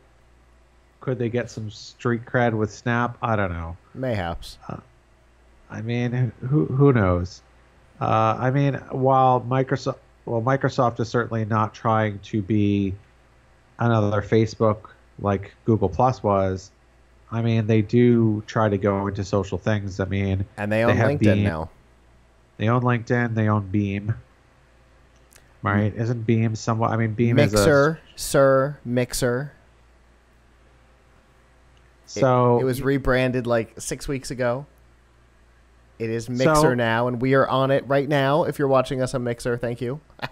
could they get some street cred with Snap? I don't know. Mayhaps. I mean, who who knows? Uh, I mean, while Microsoft, well, Microsoft is certainly not trying to be another Facebook like Google Plus was. I mean, they do try to go into social things. I mean, And they own have LinkedIn Beam. now. They own LinkedIn. They own Beam. Right? Isn't Beam somewhat? I mean, Beam is a Mixer, Sir, Mixer. It- so it, was rebranded like six weeks ago. It is Mixer So- now, and we are on it right now. If you're watching us on Mixer, thank you.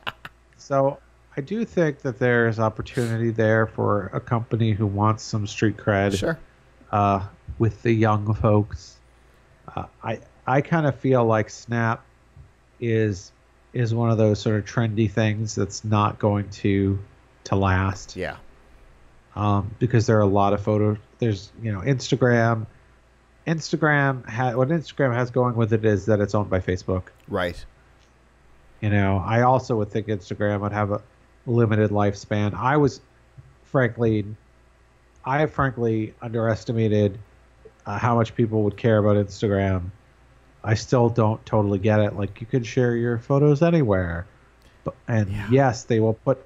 So I do think that there's opportunity there for a company who wants some street cred Sure. Uh, with the young folks. Uh, I I kind of feel like Snap is is one of those sort of trendy things that's not going to to last Yeah. um, because there are a lot of photos. There's you know Instagram. Instagram ha- what Instagram has going with it is that it's owned by Facebook. Right. You know, I also would think Instagram would have a limited lifespan. I was, frankly, I frankly underestimated uh, how much people would care about Instagram. I still don't totally get it. Like, you can share your photos anywhere, but and Yeah. yes, they will put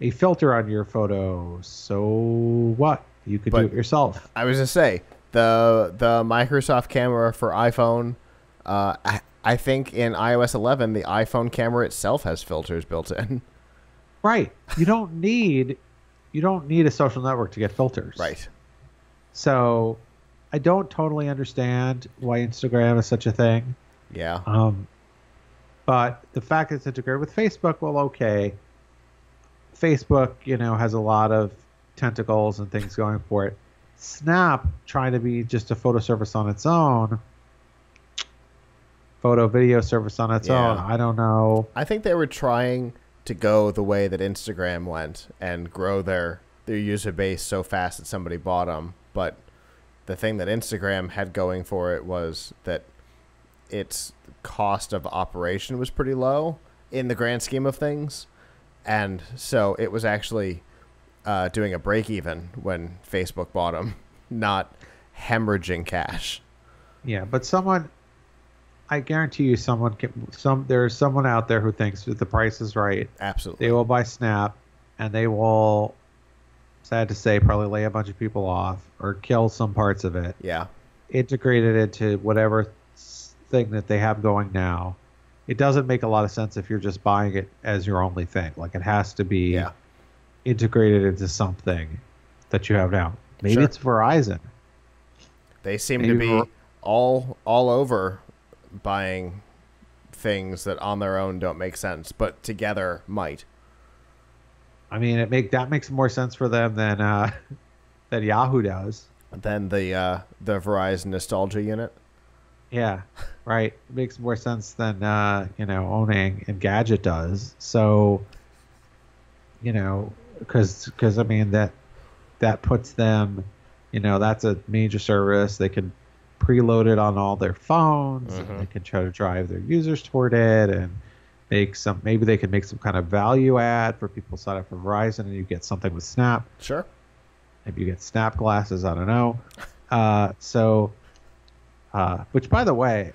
a filter on your photos. So what? You could do it yourself. I was gonna say the the Microsoft camera for iPhone. Uh, I, I think in iOS 11, the iPhone camera itself has filters built in. Right. You don't need you don't need a social network to get filters. right. So I don't totally understand why Instagram is such a thing. Yeah. Um, but the fact that it's integrated with Facebook, well, okay. Facebook, you know, has a lot of tentacles and things going for it. Snap trying to be just a photo service on its own, photo video service on its Yeah. own. I don't know. I think they were trying to go the way that Instagram went and grow their their user base so fast that somebody bought them. But the thing that Instagram had going for it was that its cost of operation was pretty low in the grand scheme of things, and so it was actually uh, doing a break even when Facebook bought them, not hemorrhaging cash. Yeah, but someone, I guarantee you, someone can, some there's someone out there who thinks that the price is right Absolutely. they will buy Snap, and they will, sad to say, probably lay a bunch of people off or kill some parts of it, yeah. integrate it into whatever thing that they have going now. It doesn't make a lot of sense if you're just buying it as your only thing. Like it has to be Yeah. integrated into something that you have now. Maybe Sure. it's Verizon. They seem to be Ver- all all over buying things that on their own don't make sense, but together might. I mean, it make that makes more sense for them than uh, than Yahoo does. Than the uh, the Verizon nostalgia unit. Yeah, right. It makes more sense than uh, you know owning Engadget does. So, you know, because because I mean that that puts them, you know, that's a major service. They can preload it on all their phones. Mhm. And they can try to drive their users toward it and make some. Maybe they can make some kind of value add for people sign up for Verizon, and you get something with Snap. Sure. Maybe you get snap glasses. I don't know. Uh, so, uh, which by the way,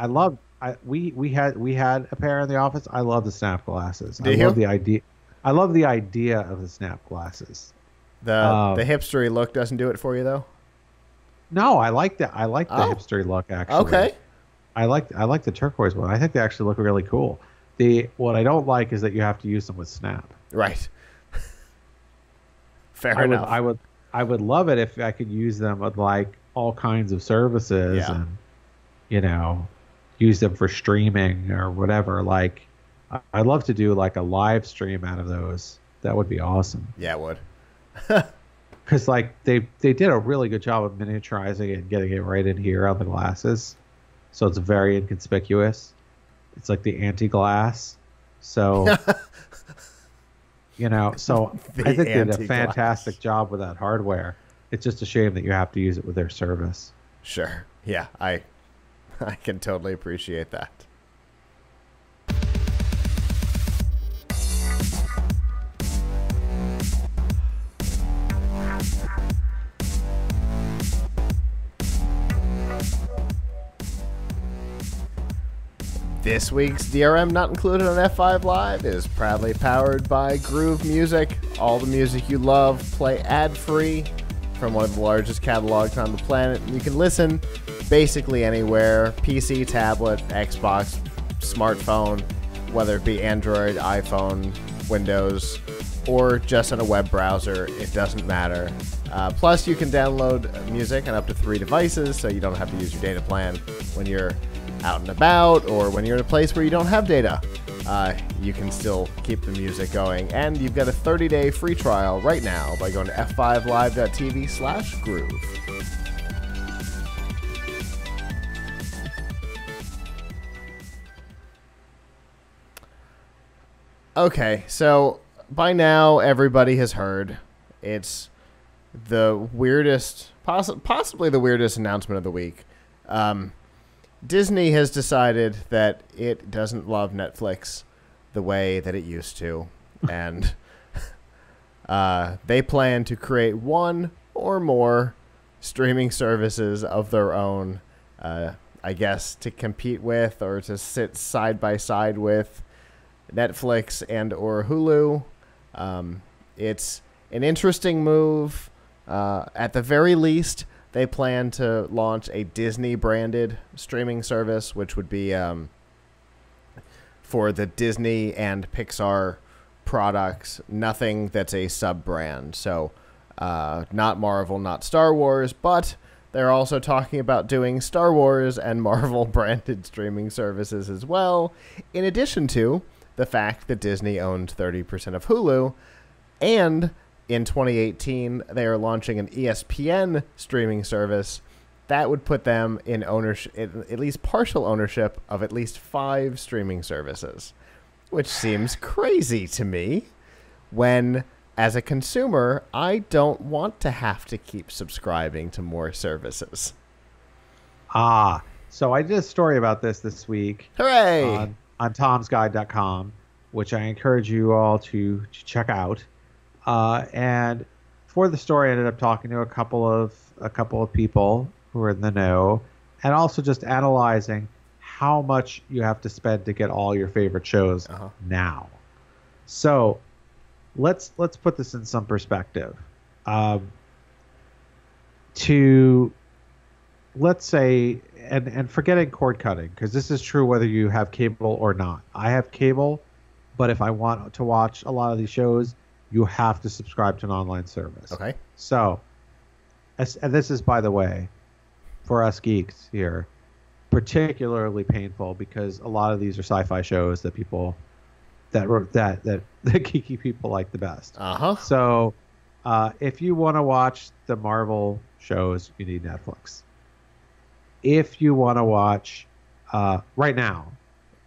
I love. I we we had we had a pair in the office. I love the snap glasses. Do I you? love the idea. I love the idea of the snap glasses. The Um, the hipstery look doesn't do it for you though. No, I like that. I like the Oh. hipstery look. Actually, Okay. I like I like the turquoise one. I think they actually look really cool. The what I don't like is that you have to use them with snap. Right. Fair I would, enough. I would I would love it if I could use them with like all kinds of services Yeah. and you know use them for streaming or whatever. Like I'd love to do like a live stream out of those. That would be awesome. Yeah, it would. Because like they they did a really good job of miniaturizing it and getting it right in here on the glasses, so it's very inconspicuous. It's like the anti-glass. So you know, so I think they did a fantastic job with that hardware. It's just a shame that you have to use it with their service. Sure. Yeah, I I can totally appreciate that. This week's DRM not included on F5 Live is proudly powered by Groove Music. All the music you love play ad free from one of the largest catalogs on the planet. You can listen basically anywhere PC, tablet, Xbox, smartphone, whether it be Android, iPhone, Windows, or just on a web browser. It doesn't matter. Uh, plus, you can download music on up to three devices, so you don't have to use your data plan when you're out and about or when you're in a place where you don't have data. Uh, you can still keep the music going, and you've got a 30-day free trial right now by going to f5live.tv slash groove. Okay, so by now everybody has heard. It's the weirdest, poss- possibly the weirdest announcement of the week. Um, Disney has decided that it doesn't love Netflix the way that it used to, and uh, they plan to create one or more streaming services of their own. Uh, I guess to compete with or to sit side by side with Netflix and or Hulu. Um, it's an interesting move. Uh, at the very least, they plan to launch a Disney branded streaming service, which would be um, for the Disney and Pixar products. Nothing that's a sub brand. So, uh, not Marvel, not Star Wars, but they're also talking about doing Star Wars and Marvel branded streaming services as well, in addition to the fact that Disney owned 30% of Hulu. And in 2018, they are launching an ESPN streaming service that would put them in ownership, at least partial ownership of at least five streaming services, which seems crazy to me when, as a consumer, I don't want to have to keep subscribing to more services. Ah, so I did a story about this this week Hooray! on, on tomsguide.com, which I encourage you all to, to check out. Uh, and for the story, I ended up talking to a couple of a couple of people who are in the know, and also just analyzing how much you have to spend to get all your favorite shows Uh-huh. now. So let's let's put this in some perspective. Um, to let's say and and forgetting cord cutting because this is true whether you have cable or not. I have cable, but if I want to watch a lot of these shows, you have to subscribe to an online service. okay. So, and this is by the way, for us geeks here, particularly painful because a lot of these are sci-fi shows that people that were- that that the geeky people like the best. Uh huh. So, uh, if you want to watch the Marvel shows, you need Netflix. If you want to watch uh, right now,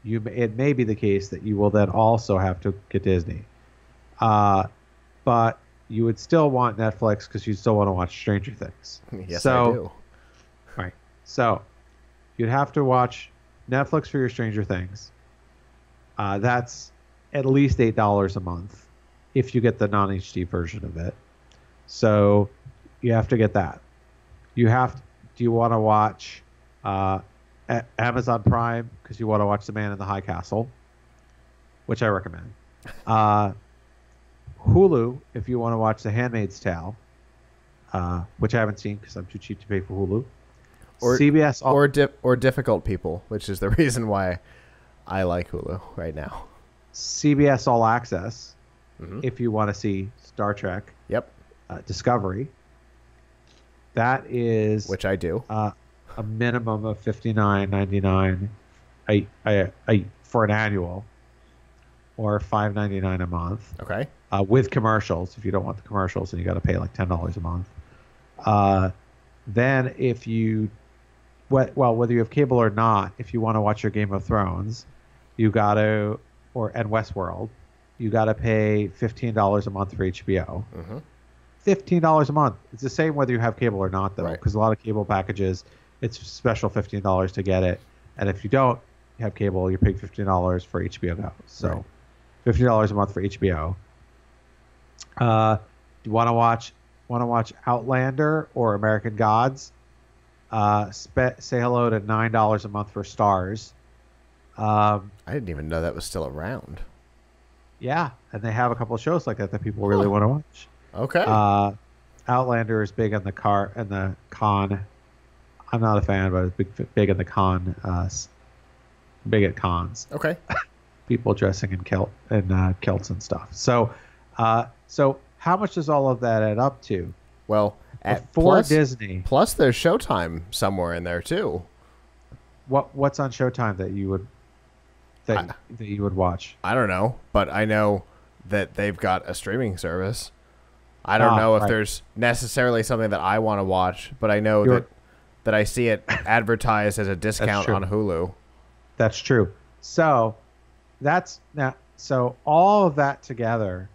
you it may be the case that you will then also have to get Disney, uh, but you would still want Netflix because you still want to watch Stranger Things. Yes, So- I do. Right. So you'd have to watch Netflix for your Stranger Things. Uh, that's at least eight dollars a month if you get the non HD version of it. So you have to get that. You have. To, Do you want to watch uh, Amazon Prime because you want to watch The Man in the High Castle, which I recommend. Uh, Hulu if you want to watch The Handmaid's Tale, uh, which I haven't seen because I'm too cheap to pay for Hulu. Or- CBS all- Or di- or difficult people, which is the reason why I like Hulu right now. CBS All Access Mhm. if you want to see Star Trek Yep. uh, Discovery. That is which I do. uh, a minimum of fifty nine ninety nine a, a, a for an annual, or five ninety nine a month Okay. uh, with commercials. If you don't want the commercials, and you got to pay like ten dollars a month. Uh, then if you, well, whether you have cable or not, if you want to watch your Game of Thrones, you got to, or and Westworld, you got to pay fifteen dollars a month for HBO. hmm Fifteen dollars a month. It's the same whether you have cable or not, though, Right. because a lot of cable packages, it's special fifteen dollars to get it, and if you don't have cable, you're paying fifteen dollars for HBO Go. So, Right. Fifteen dollars a month for HBO. Uh, you want to watch want to watch Outlander or American Gods? Uh, spe- say hello to nine dollars a month for Starz. Um, I didn't even know that was still around. yeah, and they have a couple of shows like that that people really Huh. want to watch. Okay. Uh, Outlander is big on the car and the con. I'm not a fan, but it's big big in the con. Uh, big at cons. okay. People dressing in kilt and uh, kilts and stuff. So, uh, so how much does all of that add up to? Well, at For plus, Disney, plus there's Showtime somewhere in there too. what what's on Showtime that you would that I- that you would watch? I don't know, but I know that they've got a streaming service. I don't Ah, know if right. there's necessarily something that I want to watch, but I know You're- that that I see it advertised as a discount on Hulu. That's true. So that's now so all of that together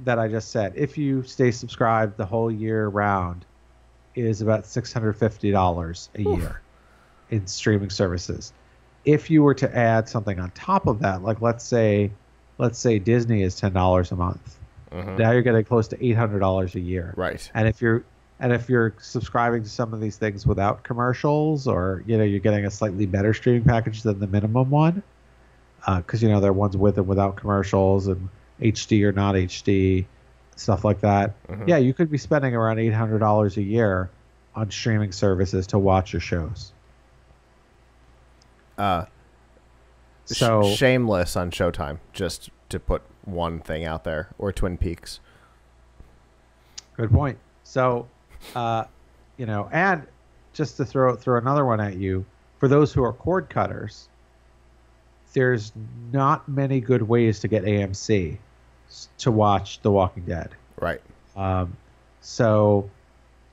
that I just said, if you stay subscribed the whole year round, is about six hundred fifty dollars a Oof. year in streaming services. If you were to add something on top of that, like let's say let's say Disney is ten dollars a month. Mhm. Now you're getting close to eight hundred dollars a year. Right. And if you're and if you're subscribing to some of these things without commercials, or you know you're getting a slightly better streaming package than the minimum one, because you know there are ones with and without commercials and HD or not HD, stuff like that. Mhm. Yeah, you could be spending around eight hundred dollars a year on streaming services to watch your shows. Uh, sh- So shameless on Showtime, just to put one thing out there, or Twin Peaks. Good point. So, uh, you know, and just to throw throw another one at you, for those who are cord cutters, there's not many good ways to get AMC to watch The Walking Dead. Right. Um, so,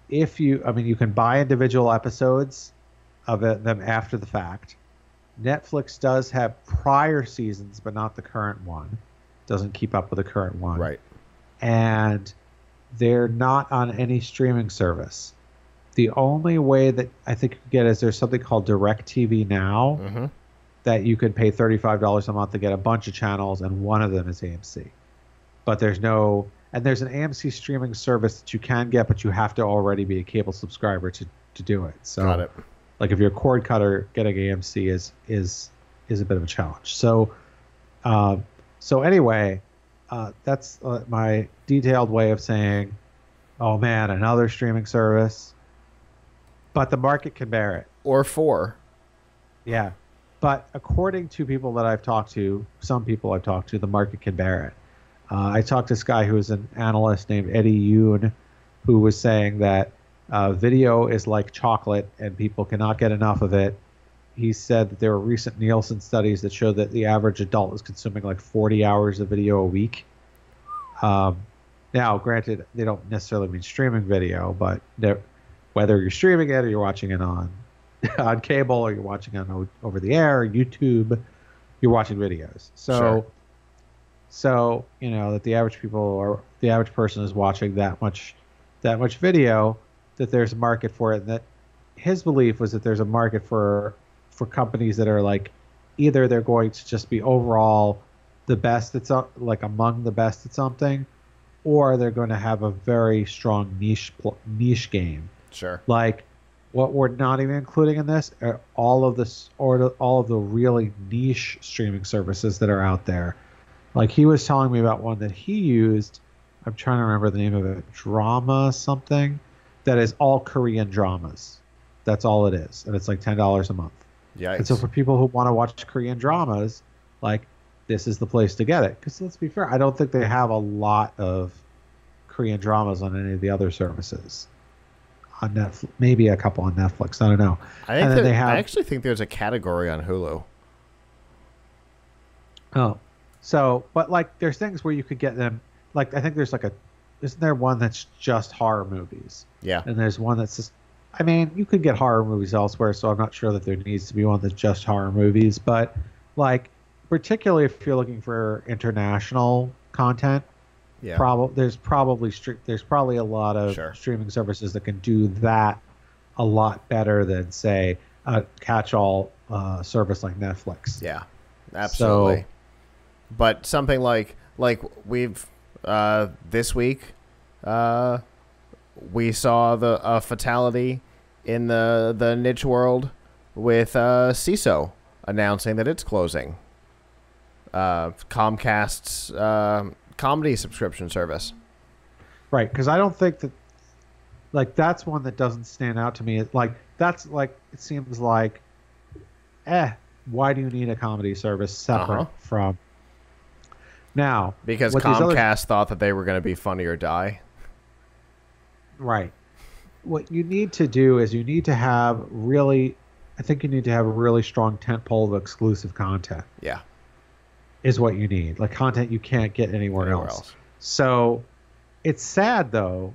if you, I mean, you can buy individual episodes of it, them after the fact. Netflix does have prior seasons, but not the current one. Doesn't keep up with the current one Right. and they're not on any streaming service. The only way that I think you can get is there's something called DirecTV Now Mm hmm that you could pay $35 a month to get a bunch of channels, and one of them is AMC. But there's no, and there's an AMC streaming service that you can get, but you have to already be a cable subscriber to, to do it. So, Got it. like if you're a cord cutter, getting AMC is is is a bit of a challenge. So, uh, so anyway, uh, that's uh, my detailed way of saying, oh man, another streaming service. But the market can bear it. Or four. Yeah. But according to people that I've talked to, some people I've talked to, the market can bear it. Uh, I talked to this guy who is an analyst named Eddie Yoon, who was saying that uh, video is like chocolate and people cannot get enough of it. He said that there were recent Nielsen studies that show that the average adult is consuming like 40 hours of video a week. Um, now, granted, they don't necessarily mean streaming video, but whether you're streaming it or you're watching it on on cable or you're watching on over the air, YouTube, you're watching videos. So, Sure. so you know that the average people or the average person is watching that much, that much video, that there's a market for it. And that his belief was that there's a market for for companies that are like either they're going to just be overall the best at some, like among the best at something, or they're going to have a very strong niche niche game Sure. like what we're not even including in this are all of this or all of the really niche streaming services that are out there. Like he was telling me about one that he used. I'm trying to remember the name of it. Drama something that is all korean dramas. That's all it is. And it's like $10 a month. Yikes. and so for people who want to watch korean dramas like this is the place to get it. Because let's be fair i don't think they have a lot of korean dramas on any of the other services on Netflix, maybe a couple on Netflix. I don't know. I think there- they have- I actually think there's a category on Hulu. Oh, so but like there's things where you could get them. Like I think there's like a isn't there one that's just horror movies, Yeah. and there's one that's just. I mean, you could get horror movies elsewhere, so I'm not sure that there needs to be one that's just horror movies. But like, particularly if you're looking for international content, Yeah. Probably there's probably stre- there's probably a lot of Sure. streaming services that can do that a lot better than say a catch-all uh, service like Netflix. Yeah, absolutely. So, but something like like we've uh, this week, uh, we saw the uh, fatality in the the niche world with uh, Seeso announcing that it's closing. Uh, Comcast's uh, comedy subscription service. Right, because I don't think that like that's one that doesn't stand out to me. It- Like that's like it seems like, eh, why do you need a comedy service separate Uh-huh. from? Now, Because these other- Comcast thought that they were going to be Funny or Die. Right. What you need to do is you need to have really, I think you need to have a really strong tentpole of exclusive content. Yeah. Is what you need, like content you can't get anywhere, Anywhere else. else. So, it's sad though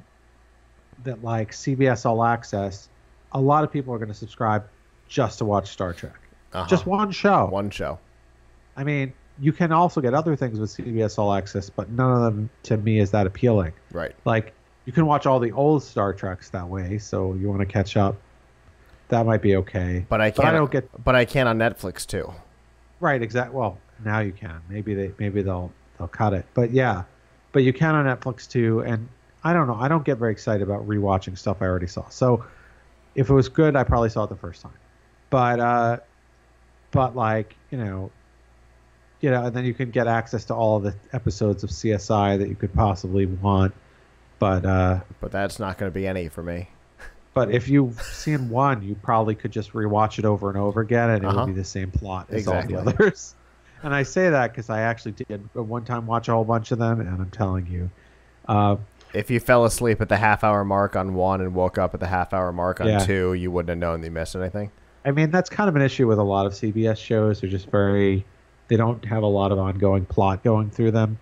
that like CBS All Access, a lot of people are going to subscribe just to watch Star Trek, Uh-huh. just one show. one show. I mean, you can also get other things with CBS All Access, but none of them to me is that appealing. Right. Like you can watch all the old Star Treks that way, so you want to catch up. That might be okay. But I can't. I don't get But I can on Netflix too. Right. Exact. Well, now you can. Maybe they maybe they'll they'll cut it. But yeah, but you can on Netflix too. And I don't know. I don't get very excited about rewatching stuff I already saw. So if it was good, I probably saw it the first time. But uh, but like you know, you know, and then you can get access to all the episodes of CSI that you could possibly want. But uh, But that's not going to be any for me. But if you've seen one, you probably could just rewatch it over and over again, and it Uh-huh. would be the same plot as Exactly. all the others. And I say that because I actually did at one time watch a whole bunch of them, and I'm telling you, uh, If you fell asleep at the half hour mark on one and woke up at the half hour mark on Yeah. two, you wouldn't have known you missed anything. I mean that's kind of an issue with a lot of CBS shows. They're just very, they don't have a lot of ongoing plot going through them.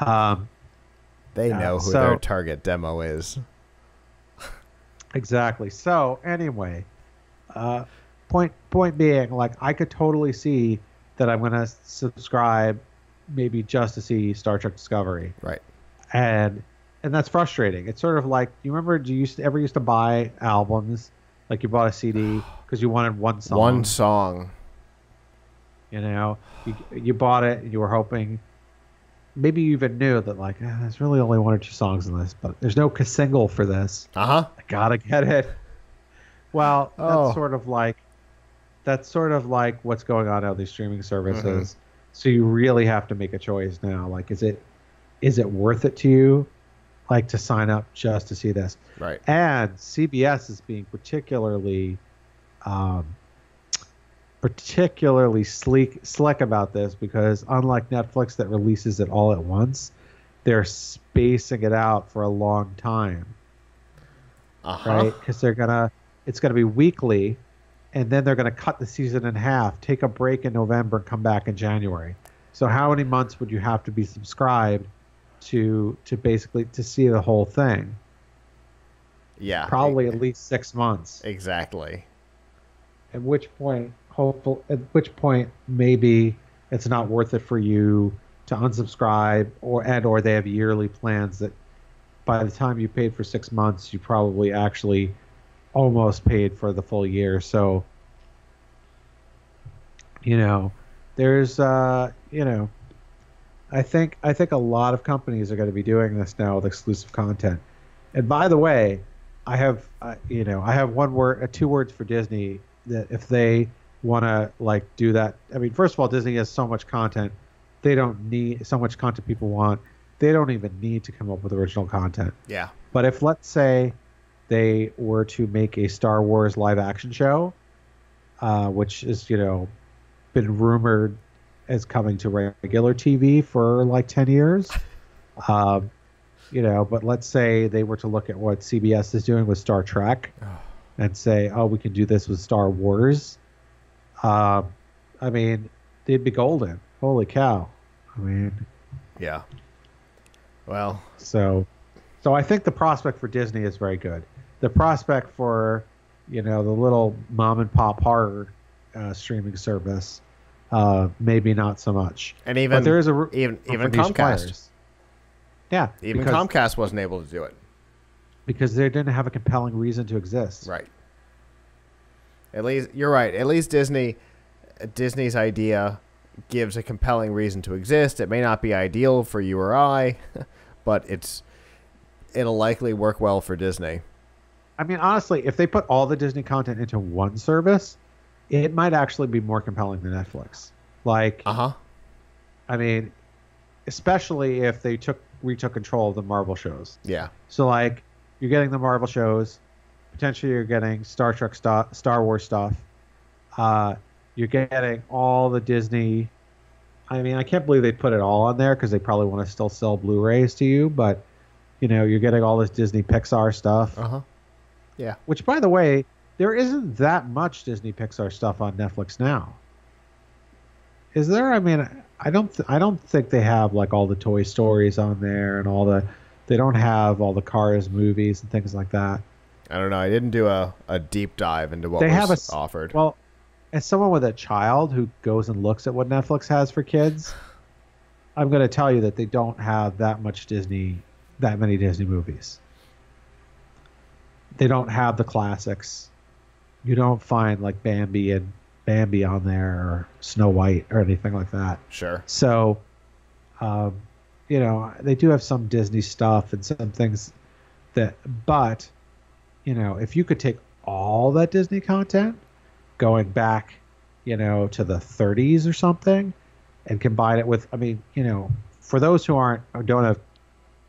Um, They know who so- their target demo is. Exactly. So anyway, uh, point point being, like I could totally see that I'm gonna subscribe, maybe just to see Star Trek Discovery, Right. and and that's frustrating. It's sort of like you remember, do you used to, ever used to buy albums, like you bought a CD because you wanted one song, One song. you know, you you bought it and you were hoping. Maybe you even knew that like eh, there's really only one or two songs in this, but there's no single for this. Uh huh. I gotta get it. Well, that's Oh. sort of like that's sort of like what's going on on these streaming services. Mm-hmm. So you really have to make a choice now. Like, is it is it worth it to you, like to sign up just to see this? Right. And CBS is being particularly, um, particularly sleek slick about this because unlike Netflix that releases it all at once, they're spacing it out for a long time Uh huh. right? Because they're gonna, it's gonna be weekly, and then they're gonna cut the season in half, take a break in November, and come back in January. So how many months would you have to be subscribed to to basically to see the whole thing? Yeah. Probably at least six months. Exactly. At which point, hopeful, at which point maybe it's not worth it for you to unsubscribe, or and or they have yearly plans that by the time you paid for six months, you probably actually almost paid for the full year. So, you know, there's, uh, you know, I think I think a lot of companies are going to be doing this now with exclusive content. And by the way, I have, uh, you know, I have one word, uh, two words for Disney that if they want to like do that, I mean, first of all, Disney has so much content, they don't need so much content people want. They don't even need to come up with original content. Yeah. But if let's say they were to make a Star Wars live action show, uh, which is you know been rumored as coming to regular TV for like ten years, um, you know, but let's say they were to look at what CBS is doing with Star Trek and say, oh, we can do this with Star Wars. Um, I mean, they'd be golden. Holy cow! I mean, Yeah. Well, so, so I think the prospect for Disney is very good. The prospect for, you know, the little mom and pop horror uh, streaming service, uh, maybe not so much. and even but there is a even even Comcast. players. Yeah, Even because, Comcast wasn't able to do it. because they didn't have a compelling reason to exist. Right. At least you're right. At least Disney Disney's idea gives a compelling reason to exist. It may not be ideal for you or I, but it's it'll likely work well for Disney. I mean, honestly, if they put all the Disney content into one service, it might actually be more compelling than Netflix. Like, Uh-huh. I mean, especially if they took retook control of the Marvel shows. Yeah. So, like, you're getting the Marvel shows, potentially you're getting Star Trek, Star, Star Wars stuff. Uh, you're getting all the Disney. I mean, I can't believe they put it all on there because they probably want to still sell Blu-rays to you, but you know, you're getting all this Disney Pixar stuff. Uh-huh. Yeah. Which, by the way, there isn't that much Disney Pixar stuff on Netflix now. Is there? I mean, I don't. Th- I don't think they have like all the Toy Stories on there and all the. They don't have all the Cars movies and things like that. I don't know. I didn't do a, a deep dive into what they was have a offered. Well, as someone with a child who goes and looks at what Netflix has for kids, I'm going to tell you that they don't have that much Disney, that many Disney movies. They don't have the classics. You don't find like Bambi and Bambi on there or Snow White or anything like that. sure. So, um, you know, they do have some Disney stuff and some things that, but, you know, if you could take all that Disney content going back, you know, to the 30s or something and combine it with, I mean, you know, for those who aren't, who don't have,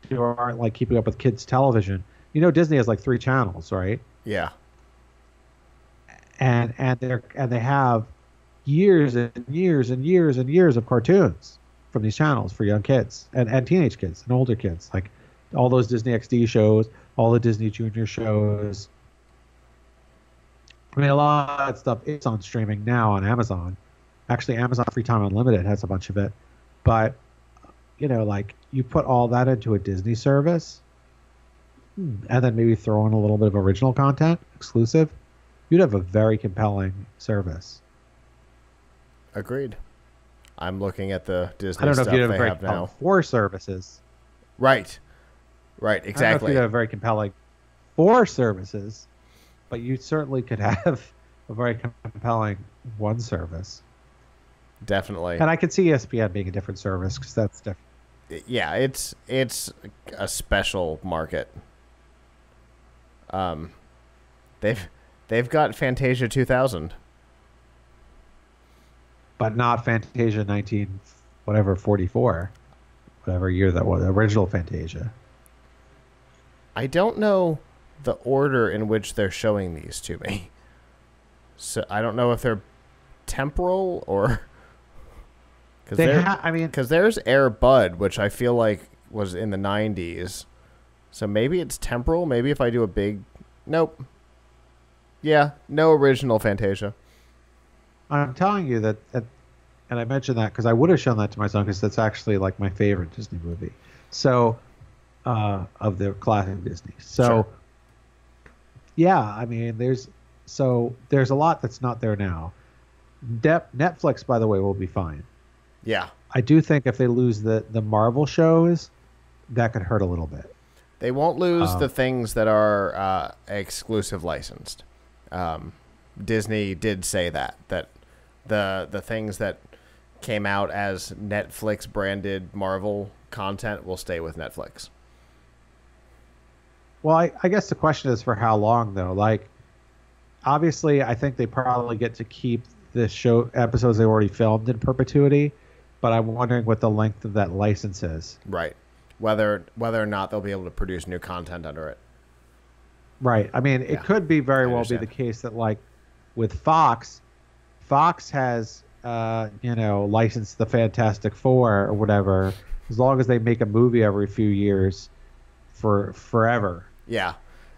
who aren't like keeping up with kids' television, you know, Disney has like three channels, right? Yeah. and and they're and they have years and years and years and years of cartoons from these channels for young kids and, and teenage kids and older kids like all those disney xd shows all the disney junior shows i mean a lot of that stuff is on streaming now on amazon actually amazon free time unlimited has a bunch of it but you know like you put all that into a disney service hmm, and then maybe throw in a little bit of original content exclusive you'd have a very compelling service. Agreed. I'm looking at the Disney I don't know if you'd have a very have now. four services. Right. Right, I don't know if exactly. you'd have a very compelling four services, but you certainly could have a very compelling one service. Definitely. And I could see ESPN being a different service because that's different. yeah, it's it's a special market. Um, they've they've got Fantasia 2000. But not Fantasia 19, whatever, 44, whatever year that was, original Fantasia. I don't know the order in which they're showing these to me. So I don't know if they're temporal or because They ha- I mean, because there's Air Bud, which I feel like was in the 90s. So maybe it's temporal. Maybe if I do a big, nope. Yeah, no original Fantasia. I'm telling you that, that and I mentioned that because I would have shown that to my son because that's actually like my favorite Disney movie. So, uh, of the classic Disney. So, Sure. yeah, I mean, there's so there's a lot that's not there now. De- Netflix, by the way, will be fine. Yeah, I do think if they lose the the Marvel shows, that could hurt a little bit. they won't lose Um, the things that are uh, exclusive licensed. Um, Disney did say that that the the things that came out as Netflix branded Marvel content will stay with Netflix. Well, I, I guess the question is for how long though. Like, obviously, I think they probably get to keep the show episodes they already filmed in perpetuity, but I'm wondering what the length of that license is. Right. Whether whether or not they'll be able to produce new content under it. Right. I mean, Yeah, it could be very well be the case that like with Fox, Fox has uh, you know licensed the Fantastic Four or whatever. As long as they make a movie every few years, for forever. Yeah,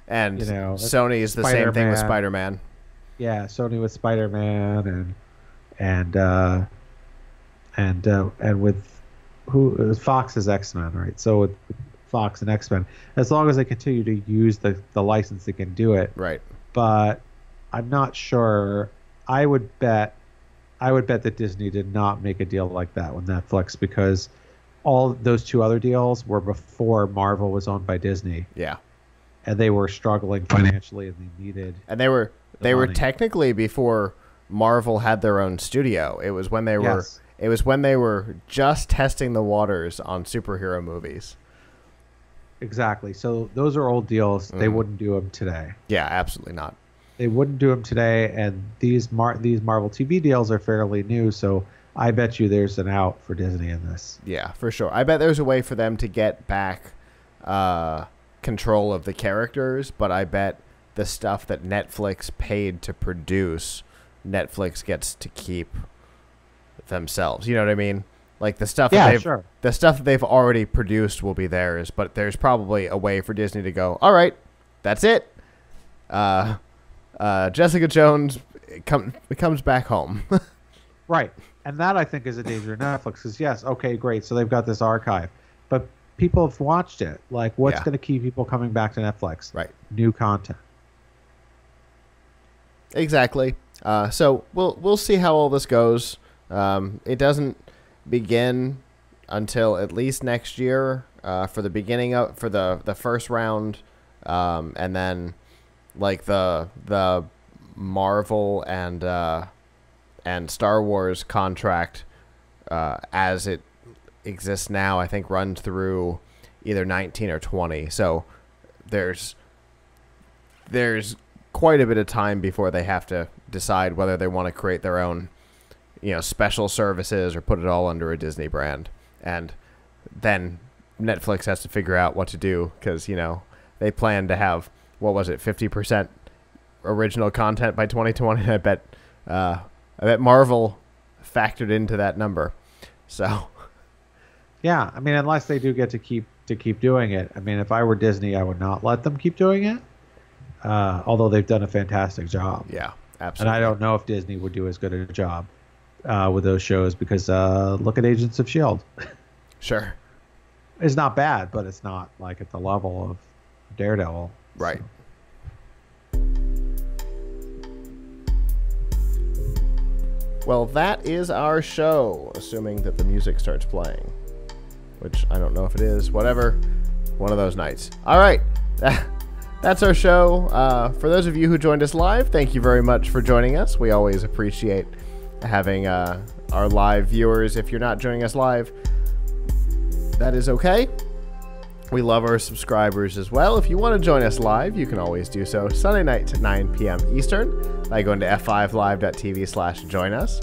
and You know, Sony is the same thing with Spider-Man. Spider-Man. Yeah, Sony with Spider Man and and uh, and uh, and with who it was Fox's X Men, right? So with Fox and X Men, as long as they continue to use the the license, they can do it. Right. But I'm not sure. I would bet. I would bet that Disney did not make a deal like that with Netflix because all those two other deals were before Marvel was owned by Disney, Yeah, and they were struggling financially, and they needed. and they were The they were technically before Marvel had their own studio. It was when they were Yes. it was when they were just testing the waters on superhero movies. Exactly. So those are old deals. They Mhm. wouldn't do them today. Yeah, absolutely not. They wouldn't do them today. And these Mar- these Marvel TV deals are fairly new. So I bet you there's an out for Disney in this. Yeah, for sure. I bet there's a way for them to get back uh, control of the characters, but I bet the stuff that Netflix paid to produce, Netflix gets to keep themselves. You know what I mean? Like the stuff that Yeah, they've sure. the stuff that they've already produced will be theirs, but there's probably a way for Disney to go, all right, that's it. Uh, uh, Jessica Jones come, comes back home. Right. And that I think is a danger Netflix. Because yes, okay, great. So they've got this archive, people have watched it. Like, what's Yeah. going to keep people coming back to Netflix? right. New content. Exactly. Uh, so we'll we'll see how all this goes. Um, it doesn't begin until at least next year uh, for the beginning of for the the first round, um, and then like the the Marvel and uh, and Star Wars contract uh, as it exists now. I think runs through either 19 or 20. So there's there's quite a bit of time before they have to decide whether they want to create their own, you know, special services or put it all under a Disney brand. And then Netflix has to figure out what to do because you know they plan to have what was it, fifty percent original content by 2020. I bet, uh, I bet Marvel factored into that number. So Yeah, I mean, unless they do get to keep to keep doing it. I mean, if I were Disney, I would not let them keep doing it. Uh, although they've done a fantastic job, yeah, absolutely. and. I don't know if Disney would do as good a job uh, with those shows because uh, look at Agents of Shield. Sure. it's not bad, but it's not like at the level of Daredevil. Right. Well, that is our show, assuming that the music starts playing. Which I don't know if it is. Whatever. One of those nights. All right. That's our show. Uh, for those of you who joined us live, thank you very much for joining us. We always appreciate having uh, our live viewers. If you're not joining us live, that is okay. We love our subscribers as well. If you want to join us live, you can always do so Sunday night at 9 p.m. Eastern by going to f5live.tv slash join us.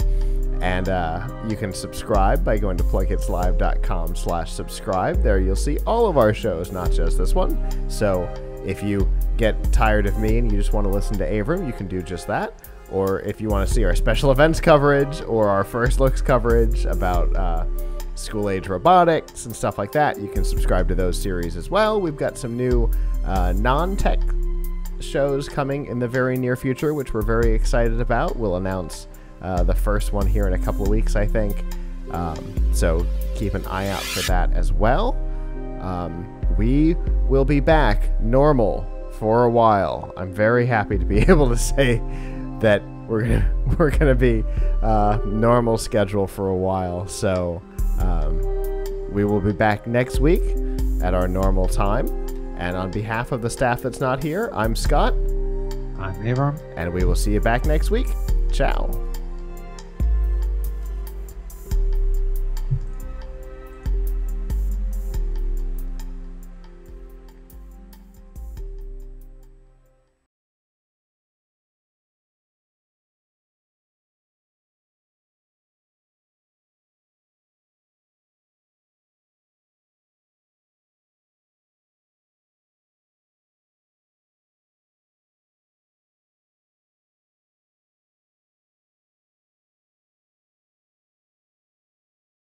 And uh, you can subscribe by going to plughitzlive.com slash subscribe. There you'll see all of our shows, not just this one. So if you get tired of me and you just want to listen to Avram, you can do just that. Or if you want to see our special events coverage or our first looks coverage about uh, school age robotics and stuff like that, you can subscribe to those series as well. We've got some new uh, non tech shows coming in the very near future, which we're very excited about. We'll announce uh, the first one here in a couple of weeks, I think. Um, so keep an eye out for that as well. Um, we will be back normal for a while. I'm very happy to be able to say that we're gonna we're gonna be uh, normal schedule for a while. So um, we will be back next week at our normal time. And on behalf of the staff that's not here, I'm Scott, I'm Avram. and we will see you back next week. Ciao.